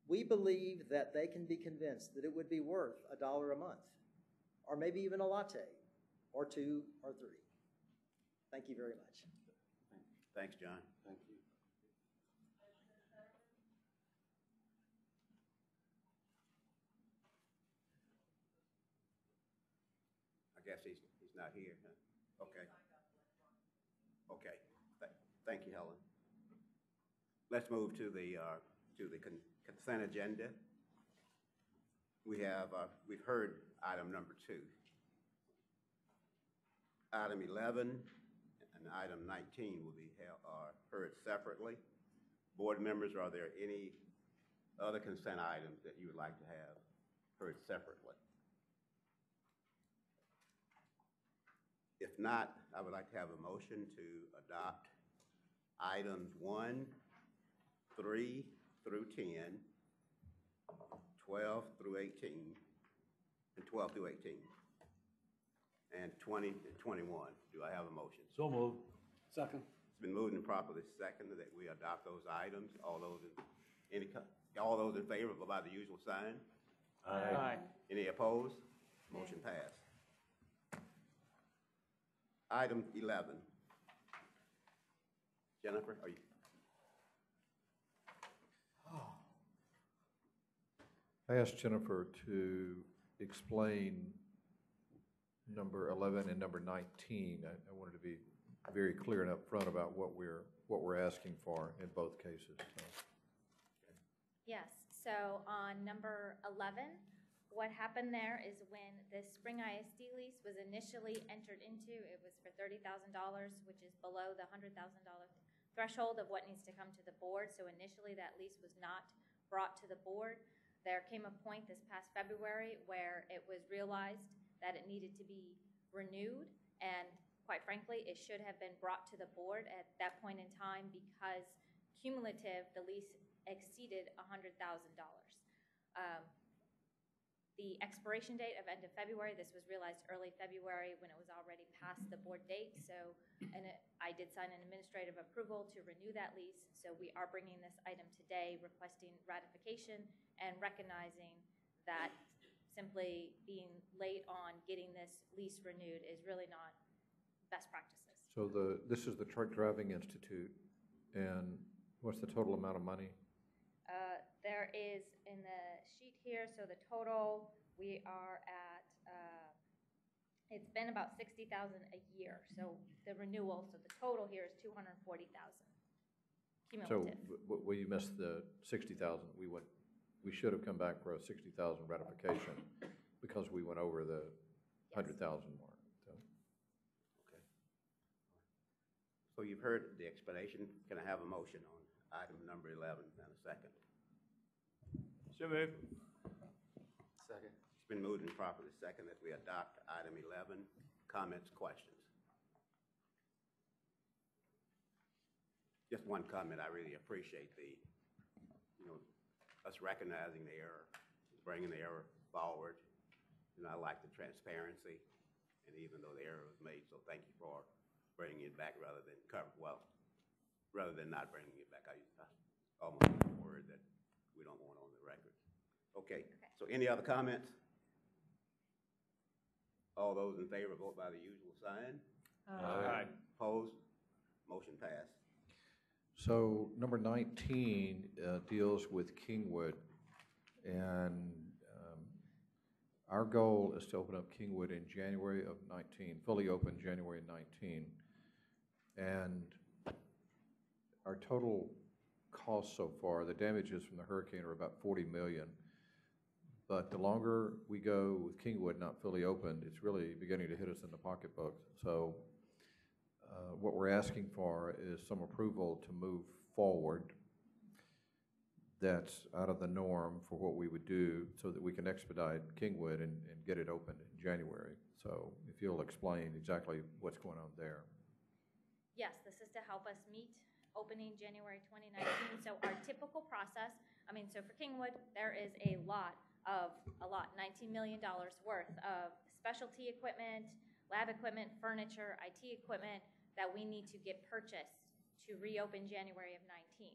We believe that they can be convinced that it would be worth a dollar a month, or maybe even a latte, or two, or three. Thank you very much. Thanks, John. Thank you. I guess he's, he's not here, huh? Okay. Okay, Th- thank you, Helen. Let's move to the, uh, to the con- consent agenda. We have, uh, we've heard item number two. Item 11 and item 19 will be uh, heard separately. Board members, are there any other consent items that you would like to have heard separately? If not, I would like to have a motion to adopt items one, three through 10, 12 through 18, and 12 through 18, and 20 and 21. Do I have a motion? So moved. Second. It's been moved and properly seconded that we adopt those items. All those in, any, co- all those in favor by the usual sign? Aye. Any opposed? Motion passed. Item 11. Jennifer, are you? I asked Jennifer to explain number 11 and number 19. I, I wanted to be very clear and upfront about what we're, what we're asking for in both cases. So, Yes, so on number 11, what happened there is when the Spring ISD lease was initially entered into, it was for $30,000, which is below the $100,000 threshold of what needs to come to the board. So initially, that lease was not brought to the board. There came a point this past February where it was realized that it needed to be renewed, and quite frankly, it should have been brought to the board at that point in time because cumulative, the lease exceeded $100,000. Um, The expiration date of end of February, this was realized early February when it was already past the board date, so, and it- I did sign an administrative approval to renew that lease, so we are bringing this item today requesting ratification and recognizing that simply being late on getting this lease renewed is really not best practices. So the, this is the Truck Driving Institute, and what's the total amount of money? Uh, There is in the sheet here, so the total, we are at, uh, it's been about 60,000 a year. So the renewal, so the total here is 240,000 So, cumulative. w- w- well, you missed the 60,000. We went, we should have come back for a 60,000 ratification because we went over the 100,000 mark. So, Okay. So you've heard the explanation. Can I have a motion on item number 11 and a second? So move. Second. It's been moved and properly second that we adopt item 11. Comments, questions? Just one comment. I really appreciate the, you know, us recognizing the error, bringing the error forward. And I like the transparency, and even though the error was made, so thank you for bringing it back rather than cover, well, rather than not bringing it back. I I almost used a word that we don't want on the record. Okay, so any other comments? All those in favor, vote by the usual sign. Aye. Opposed? Motion passed. So number 19 uh, deals with Kingwood, and um, our goal is to open up Kingwood in January of 19, fully open January 19. And our total cost so far, the damages from the hurricane are about 40 million. But the longer we go with Kingwood not fully opened, it's really beginning to hit us in the pocketbook. So uh, what we're asking for is some approval to move forward that's out of the norm for what we would do so that we can expedite Kingwood and, and get it opened in January. So if you'll explain exactly what's going on there. Yes, this is to help us meet opening January 2019. So our typical process, I mean, so for Kingwood, there is a lot of, a lot, $19 million worth of specialty equipment, lab equipment, furniture, IT equipment that we need to get purchased to reopen January of 19.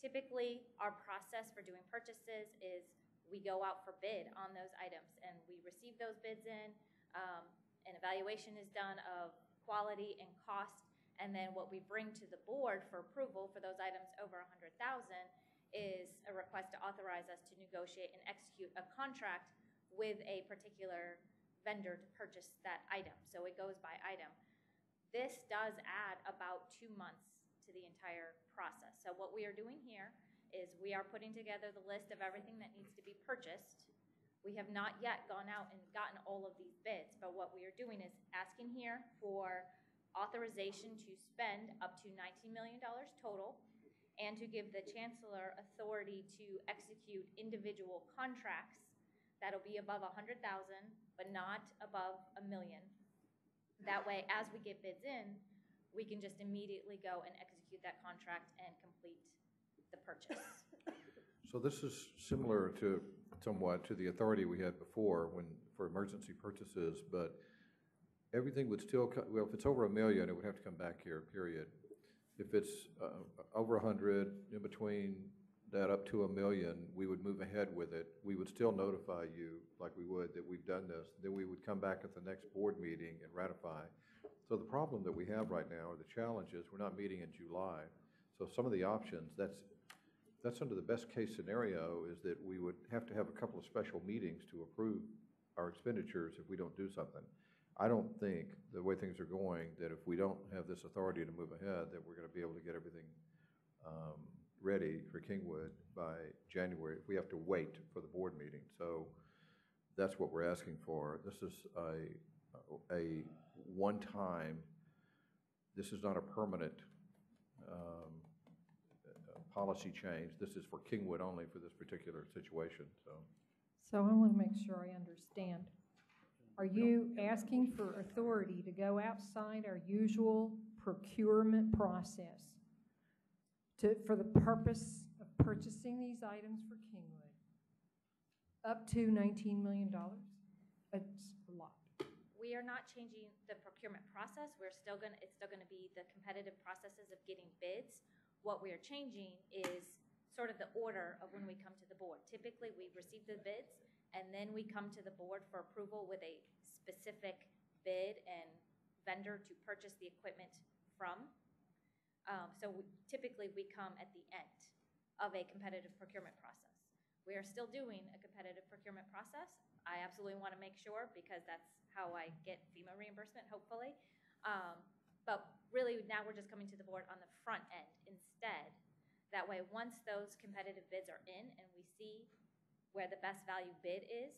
Typically, our process for doing purchases is we go out for bid on those items and we receive those bids in. Um, an evaluation is done of quality and cost, and then what we bring to the board for approval for those items over 100,000 is a request to authorize us to negotiate and execute a contract with a particular vendor to purchase that item. So it goes by item. This does add about two months to the entire process. So what we are doing here is we are putting together the list of everything that needs to be purchased. We have not yet gone out and gotten all of these bids, but what we are doing is asking here for authorization to spend up to $19 million total and to give the chancellor authority to execute individual contracts that'll be above 100,000 but not above a million. That way, as we get bids in, we can just immediately go and execute that contract and complete the purchase. So this is similar to, somewhat, to the authority we had before when, for emergency purchases, but everything would still, well, if it's over a million, it would have to come back here, period. If it's uh, over a hundred, in between that up to a million, we would move ahead with it. We would still notify you, like we would, that we've done this. Then we would come back at the next board meeting and ratify. So the problem that we have right now, or the challenge is, we're not meeting in July. So some of the options, that's, that's under the best-case scenario, is that we would have to have a couple of special meetings to approve our expenditures if we don't do something. I don't think, the way things are going, that if we don't have this authority to move ahead, that we're gonna be able to get everything um, ready for Kingwood by January, if we have to wait for the board meeting. So that's what we're asking for. This is a, a one-time, this is not a permanent um, uh, policy change. This is for Kingwood only for this particular situation, so. So I want to make sure I understand. Are you asking for authority to go outside our usual procurement process to, for the purpose of purchasing these items for Kingwood? Up to $19 million? It's a lot. We are not changing the procurement process. We're still gonna, it's still gonna be the competitive processes of getting bids. What we are changing is sort of the order of when we come to the board. Typically, we receive the bids, and then we come to the board for approval with a specific bid and vendor to purchase the equipment from. Um, so we- typically, we come at the end of a competitive procurement process. We are still doing a competitive procurement process. I absolutely want to make sure, because that's how I get FEMA reimbursement, hopefully. Um, But really, now we're just coming to the board on the front end instead. That way, once those competitive bids are in and we see where the best value bid is,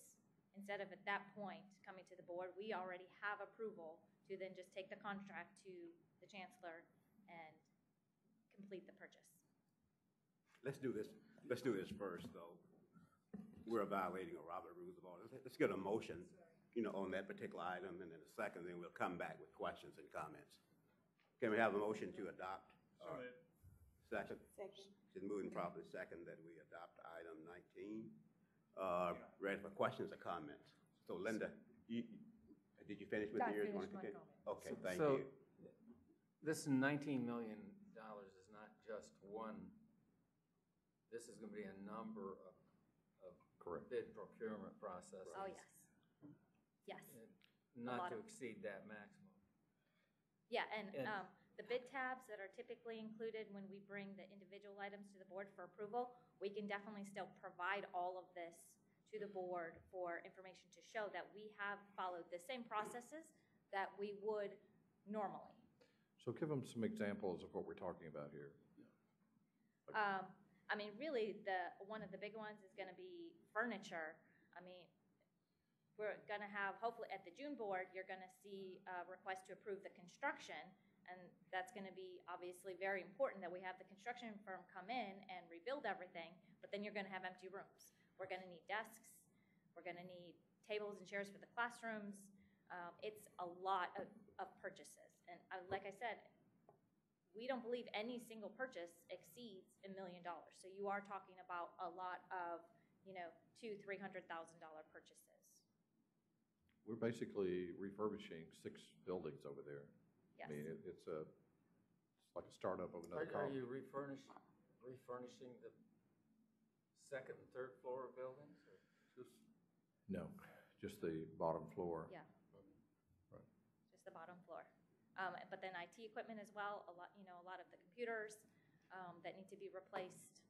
instead of at that point coming to the board, we already have approval to then just take the contract to the chancellor and complete the purchase. Let's do this, let's do this first, though. We're violating a Robert Rules of Order. Let's get a motion, you know, on that particular item, and then a second, then we'll come back with questions and comments. Can we have a motion to adopt? Uh, Second? Second. It's moving properly second that we adopt item 19. Uh, Ready for questions or comments? So Linda, you, did you finish with I yours? You finished my continue? Okay, So- thank so, you. This nineteen million is not just one, this is gonna be a number of, of Correct. bid procurement processes. Oh, yes. Yes. Not lot to of- exceed that maximum. Yeah, and And- um, the bid tabs that are typically included when we bring the individual items to the board for approval, we can definitely still provide all of this to the board for information to show that we have followed the same processes that we would normally. So give them some examples of what we're talking about here. Um, I mean, really, the, one of the big ones is gonna be furniture. I mean, we're gonna have, hopefully, at the June board, you're gonna see a request to approve the construction. And that's gonna be obviously very important that we have the construction firm come in and rebuild everything, but then you're gonna have empty rooms. We're gonna need desks, we're gonna need tables and chairs for the classrooms. Um, it's a lot of, of purchases. And uh, like I said, we don't believe any single purchase exceeds a million dollars. So you are talking about a lot of, you know, two, three hundred thousand dollar purchases. We're basically refurbishing six buildings over there. Yes. I mean, it- it's a, it's like a startup of Are another are college. you refurnishing, refurnishing the second and third floor of buildings? or just- No, just the bottom floor. Yeah. Right. Just the bottom floor. Um, but then IT equipment as well, a lot, you know, a lot of the computers, um, that need to be replaced.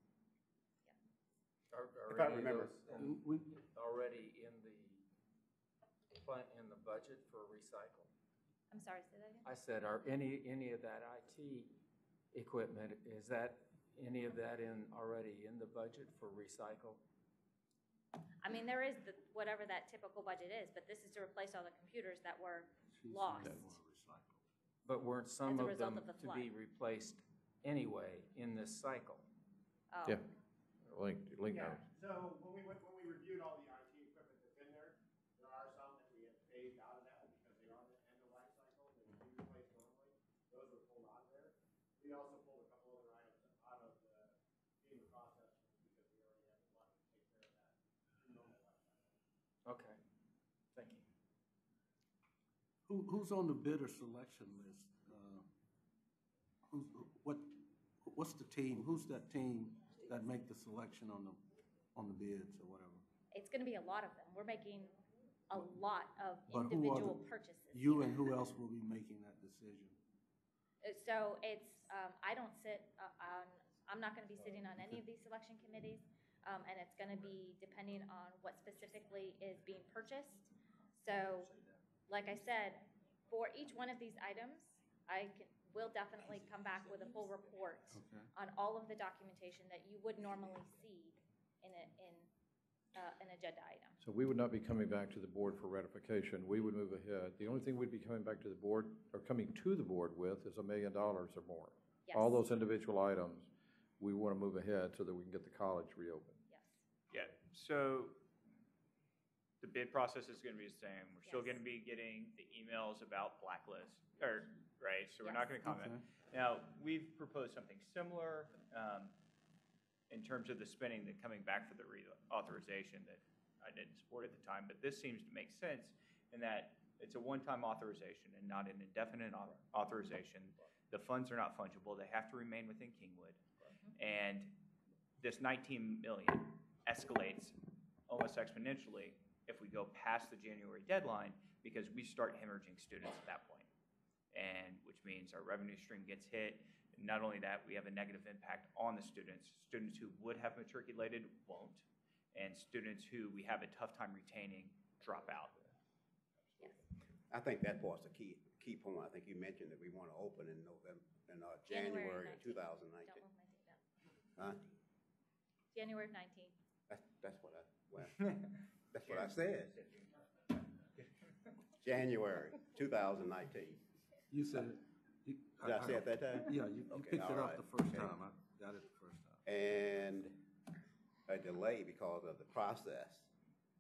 Are, are If I any of remember. those in- already in the, plan in the budget for recycle? I'm sorry, say that again? I said, are any, any of that IT equipment, is that, any of that in, already in the budget for recycle? I mean, there is the, whatever that typical budget is, but this is to replace all the computers that were lost. But weren't some As a of result them of the to be replaced anyway in this cycle? Oh. Yeah, Link, Link knows. So when we went, when we reviewed all the IT equipment that's in there, there are some that we have phased out of that because they are the end of life cycle and we do replace normally. Those were pulled out of there. We also pulled a couple other items out of the FEMA process because we already have the money to take care of that through normal life cycle. Okay, thank you. Who, who's on the bidder selection list? Uh, Who's, what, what's the team? Who's that team that make the selection on the, on the bids or whatever? It's gonna be a lot of them. We're making a lot of But are the- individual purchases. You and who else will be making that decision? Uh, So it's, um, I don't sit uh, on, I'm not gonna be sitting on any of these selection committees. Um, and it's gonna be depending on what specifically is being purchased. So, like I said, for each one of these items, I can, will definitely come back with a full report Okay. on all of the documentation that you would normally see in a, in, uh, an agenda item. So we would not be coming back to the board for ratification. We would move ahead. The only thing we'd be coming back to the board, or coming to the board with, is a million dollars or more. All those individual items, we want to move ahead so that we can get the college reopened. Yes. Yeah, so the bid process is gonna be the same. We're still gonna be getting the emails about blacklist, or, right, so we're not gonna comment. Now, we've proposed something similar, um, in terms of the spending that coming back for the reauthorization that I didn't support at the time, but this seems to make sense in that it's a one-time authorization and not an indefinite au- authorization. The funds are not fungible, they have to remain within Kingwood. And this nineteen million escalates almost exponentially if we go past the January deadline, because we start hemorrhaging students at that point. And, which means our revenue stream gets hit. Not only that, we have a negative impact on the students. Students who would have matriculated won't, and students who we have a tough time retaining drop out. Yes. I think that part's the key, key point. I think you mentioned that we want to open in November, in uh, January of 2019. Don't my date. Huh? January of nineteen. That's, that's what I, well, that's what I said. January 2019. You said it. You- Did I say it that time? Yeah, you, you Okay, picked it all up right, the first okay. time. I got it the first time. And a delay because of the process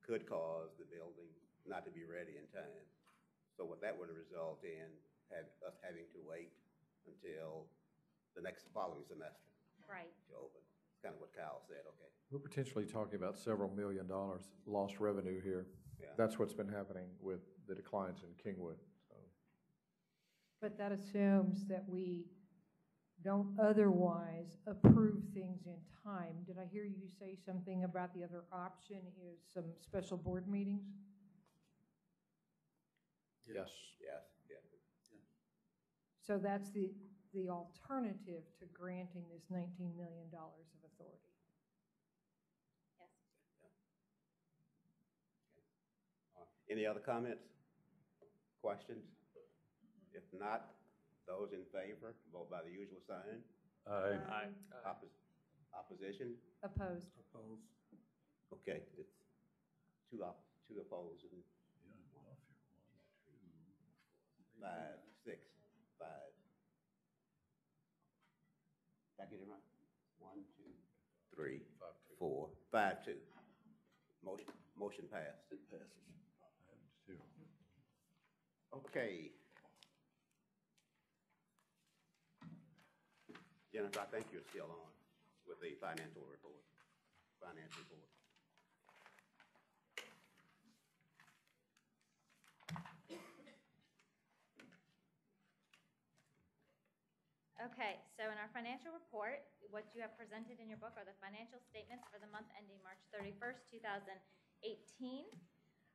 could cause the building not to be ready in time. So what that would result in, have us having to wait until the next following semester Right. to open. It's kind of what Kyle said, okay. We're potentially talking about several million dollars lost revenue here. Yeah. That's what's been happening with the declines in Kingwood, so. But that assumes that we don't otherwise approve things in time. Did I hear you say something about the other option is some special board meetings? Yes. Yes, yes. So that's the, the alternative to granting this $19 million of authority. Yes. Uh, Any other comments? Questions? If not, Those in favor, vote by the usual sign. Aye. Aye. Oppos- Opposition? Opposed. Opposed? Okay, it's two op, two opposed and five, six, five. Did I get it right? One, two, three, four, five, two. Motion, motion passed. It passes. Okay. Jennifer, I think you're still on with the financial report, finance report. Okay, so in our financial report, what you have presented in your book are the financial statements for the month ending March 31st, 2018.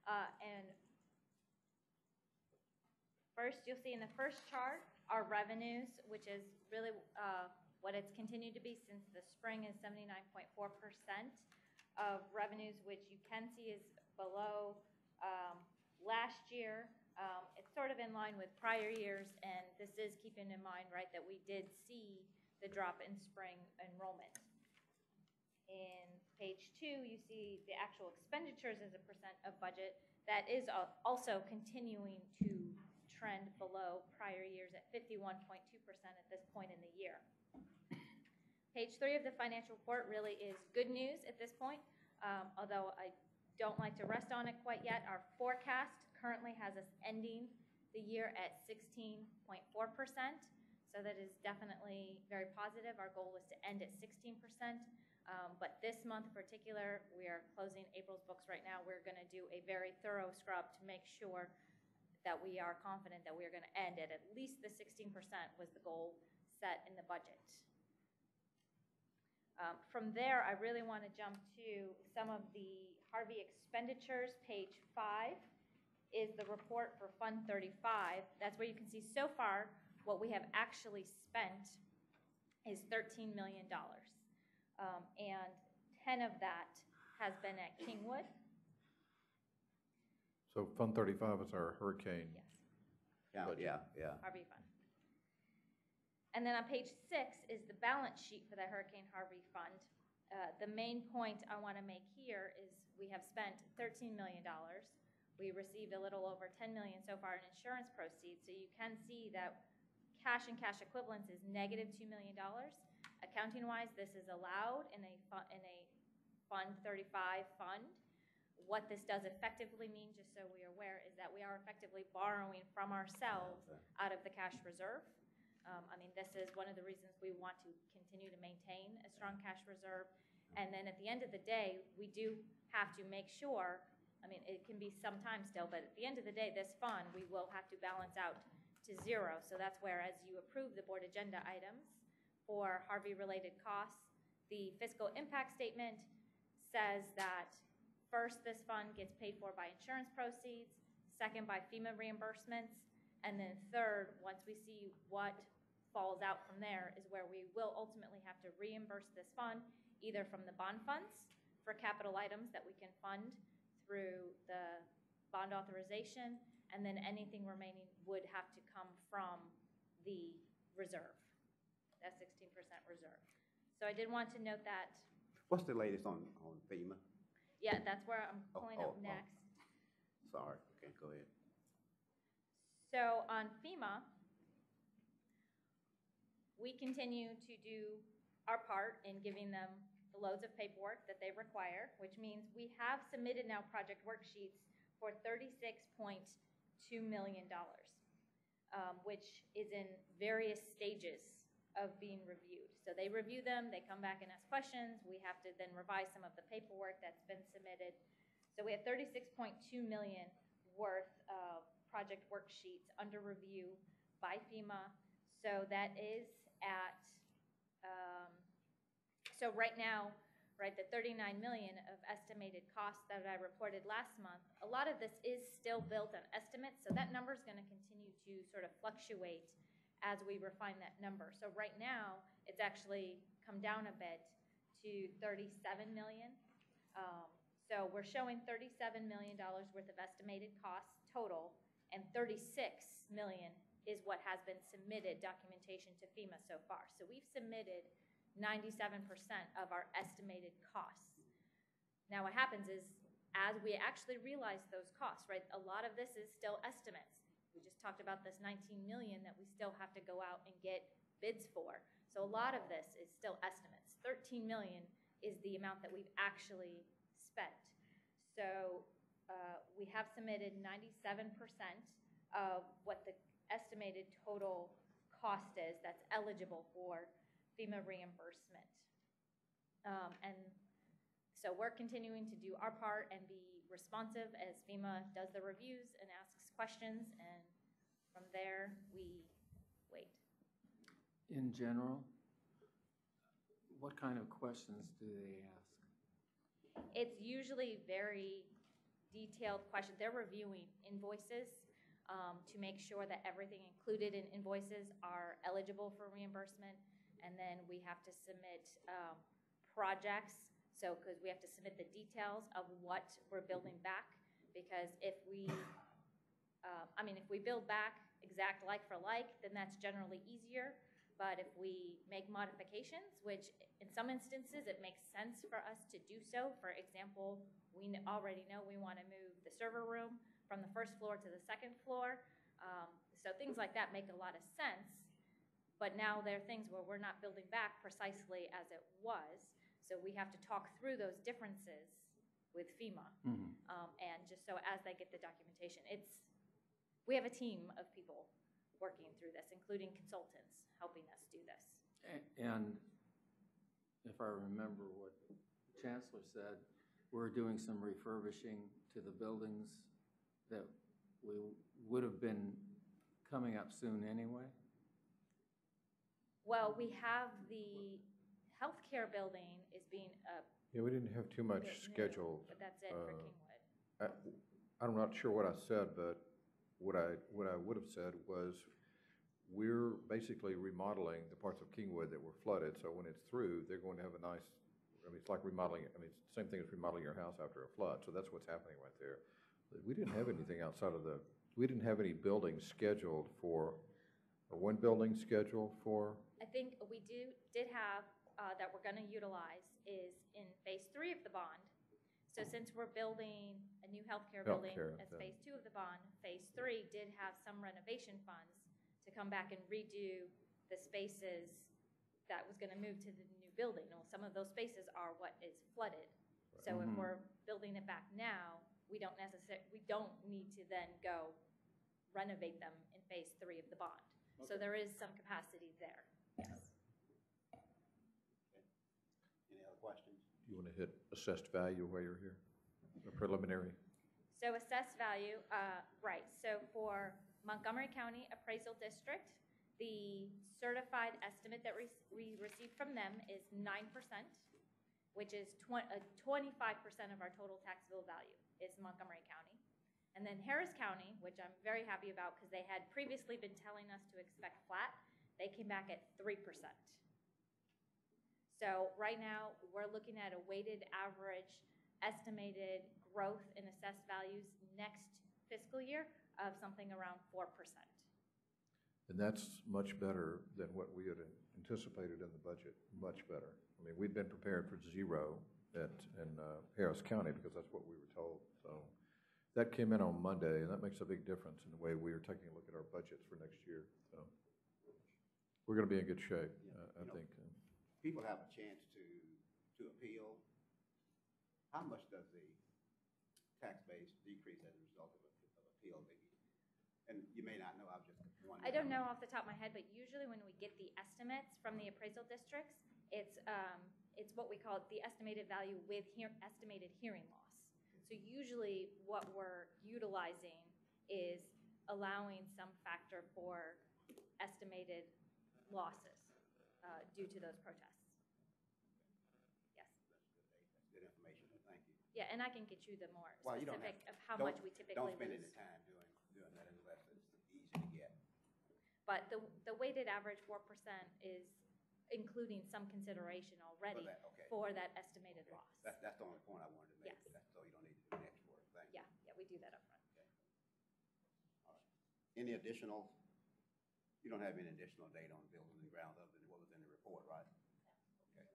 Uh, And first, you'll see in the first chart our revenues, which is really uh, what it's continued to be since the spring is 79.4% of revenues, which you can see is below um, last year. Um, It's sort of in line with prior years, and this is keeping in mind, right, that we did see the drop in spring enrollment. In page two, you see the actual expenditures as a percent of budget. That is also continuing to trend below prior years at 51.2% at this point in the year. Page three of the financial report really is good news at this point, um, although I don't like to rest on it quite yet. Our forecast currently has us ending the year at 16.4%, so that is definitely very positive. Our goal was to end at 16%, um, but this month in particular, we are closing April's books right now. We're going to do a very thorough scrub to make sure that we are confident that we are going to end at at least the 16% was the goal set in the budget. Um, From there, I really want to jump to some of the Harvey expenditures. Page five is the report for Fund 35. That's where you can see so far what we have actually spent is $13 million. Um, And 10 of that has been at Kingwood. So Fund 35 is our hurricane. Yeah, yeah, yeah. Harvey Fund. And then on page six is the balance sheet for the Hurricane Harvey Fund. Uh, The main point I want to make here is we have spent $13 million. We received a little over 10 million so far in insurance proceeds, so you can see that cash and cash equivalents is negative $2 million. Accounting-wise, this is allowed in a, fu- in a Fund 35 fund. What this does effectively mean, just so we are aware, is that we are effectively borrowing from ourselves out of the cash reserve. Um, I mean, this is one of the reasons we want to continue to maintain a strong cash reserve. And then at the end of the day, we do have to make sure, I mean, it can be some time still, but at the end of the day, this fund, we will have to balance out to zero. So that's where, as you approve the board agenda items for Harvey-related costs, the fiscal impact statement says that first, this fund gets paid for by insurance proceeds, second by FEMA reimbursements, and then third, once we see what falls out from there, is where we will ultimately have to reimburse this fund, either from the bond funds for capital items that we can fund through the bond authorization, and then anything remaining would have to come from the reserve, that 16% reserve. So I did want to note that What's the latest on, on FEMA? Yeah, that's where I'm Oh, pulling oh, up oh. next. Sorry, okay, go ahead. So on FEMA, we continue to do our part in giving them the loads of paperwork that they require, which means we have submitted now project worksheets for $36.2 million, um, which is in various stages of being reviewed. So they review them, they come back and ask questions, we have to then revise some of the paperwork that's been submitted. So we have 36.2 million worth of project worksheets under review by FEMA. So that is at, um, so right now, right, the 39 million of estimated costs that I reported last month, a lot of this is still built on estimates, so that number is going to continue to sort of fluctuate as we refine that number. So right now, it's actually come down a bit to 37 million. Um, So we're showing $37 million worth of estimated costs total, and 36 million is what has been submitted documentation to FEMA so far. So we've submitted 97% of our estimated costs. Now, what happens is, as we actually realize those costs, right, a lot of this is still estimates. We just talked about this 19 million that we still have to go out and get bids for. So a lot of this is still estimates. 13 million is the amount that we've actually spent. So uh, we have submitted 97% of what the estimated total cost is that's eligible for FEMA reimbursement. Um, And so we're continuing to do our part and be responsive as FEMA does the reviews and asks questions, and from there, we wait. In general, what kind of questions do they ask? It's usually very detailed questions. They're reviewing invoices um, to make sure that everything included in invoices are eligible for reimbursement. And then we have to submit um, projects, so, because we have to submit the details of what we're building back. Because if we, uh, I mean, if we build back exact like for like, then that's generally easier. But if we make modifications, which in some instances it makes sense for us to do so, for example, we already know we want to move the server room from the first floor to the second floor. Um, so things like that make a lot of sense. But now there are things where we're not building back precisely as it was. So we have to talk through those differences with FEMA. Mhm. Um, and just so as they get the documentation, it's, we have a team of people working through this, including consultants helping us do this. And if I remember what the Chancellor said, we're doing some refurbishing to the buildings that we would have been coming up soon anyway. Well, we have the healthcare building is being, uh, Yeah, we didn't have too much bit new. But that's it for uh, Kingwood. I- I'm not sure what I said, but what I, what I would have said was, we're basically remodeling the parts of Kingwood that were flooded, so when it's through, they're going to have a nice, I mean, it's like remodeling, I mean, it's the same thing as remodeling your house after a flood, so that's what's happening right there. But We didn't have anything outside of the, we didn't have any buildings scheduled for, or one building scheduled for, I think we do, did have, uh, that we're gonna utilize is in phase three of the bond. So since we're building a new healthcare building Healthcare, as yeah. phase two of the bond, phase three did have some renovation funds to come back and redo the spaces that was gonna move to the new building. Well, some of those spaces are what is flooded. So if Mhm. we're building it back now, we don't necessar, we don't need to then go renovate them in phase three of the bond. So there is some capacity there, yes. Any other questions? Do you want to hit assessed value while you're here? A preliminary? So assessed value, uh, right, so for Montgomery County Appraisal District, the certified estimate that we, received from them is nine percent, which is twen- uh, twenty-five percent of our total taxable value is Montgomery County. And then Harris County, which I'm very happy about because they had previously been telling us to expect flat, they came back at three percent. So right now, we're looking at a weighted average estimated growth in assessed values next fiscal year of something around four percent. And that's much better than what we had anticipated in the budget, much better. I mean, we'd been prepared for zero at, in uh, Harris County because that's what we were told. So that came in on Monday, and that makes a big difference in the way we are taking a look at our budgets for next year. So we're going to be in good shape, uh, I You know, think. People have a chance to, to appeal. How much does the tax base decrease as a result of, a- of appeal? Maybe? And you may not know, I've just wondering. I don't know off the top of my head, but usually when we get the estimates from the appraisal districts, it's, um, it's what we call the estimated value with hear, estimated hearing loss. So usually what we're utilizing is allowing some factor for estimated losses, uh, due to those protests. Yes. That's good information, thank you. Yeah, and I can get you the more Well, you don't specific of how don't- much we typically Don't spend any time doing, doing that unless it's easy to get. But the, the weighted average four percent is including some consideration already that, okay. for that estimated Okay. loss. That's, that's the only point I wanted to make. Yes. That's so you don't need to do an extra work, thank you. Yeah, yeah, we do that upfront. Any additional you don't have any additional data on buildings and grounds other than what was in the report, right? Okay.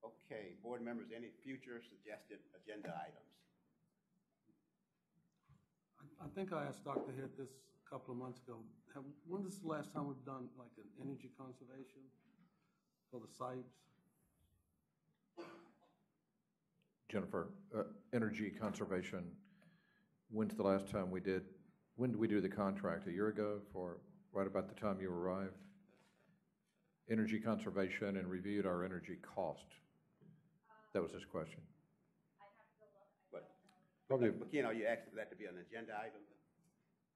Okay, board members, any future suggested agenda items? I, I think I asked Dr. Head this a couple of months ago. Have, when is the last time we've done like an energy conservation for the sites? Jennifer, uh, energy conservation, when's the last time we did, when did we do the contract? A year ago for, right about the time you arrived? Energy conservation and reviewed our energy cost. That was his question. But, Probably- but Ken, are you asking for that to be an agenda item?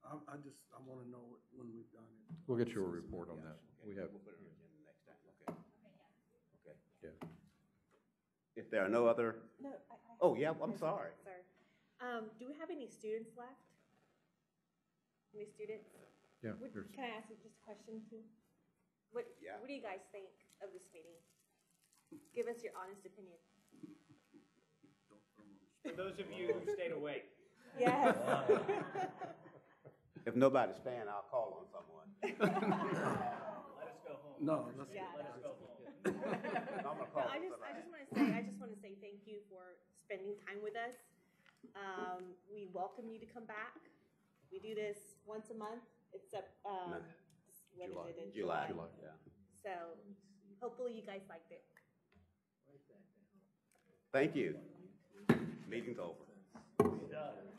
I, I just, I want to know when we've done it. We'll get you a report on that. Okay, We have, We'll put it on the agenda next time, okay? Okay. yeah. If there are no other, No, I, I. oh, yeah, I'm sorry. Sir, um, do we have any students left? Any students? Yeah, Would- there's- Can I ask you just a question too? What, Yeah. what do you guys think of this meeting? Give us your honest opinion. For those of you who stayed awake, Yes. If nobody's staying, I'll call on someone. let us go home. No, let's, Yeah. Let us go home. I'm gonna No, I just, I somebody. just want to say, I just want to say thank you for spending time with us. Um, we welcome you to come back. We do this once a month, except, um, what is July. it, in July, July? yeah. So hopefully you guys liked it. Thank you. Meeting's over. Done.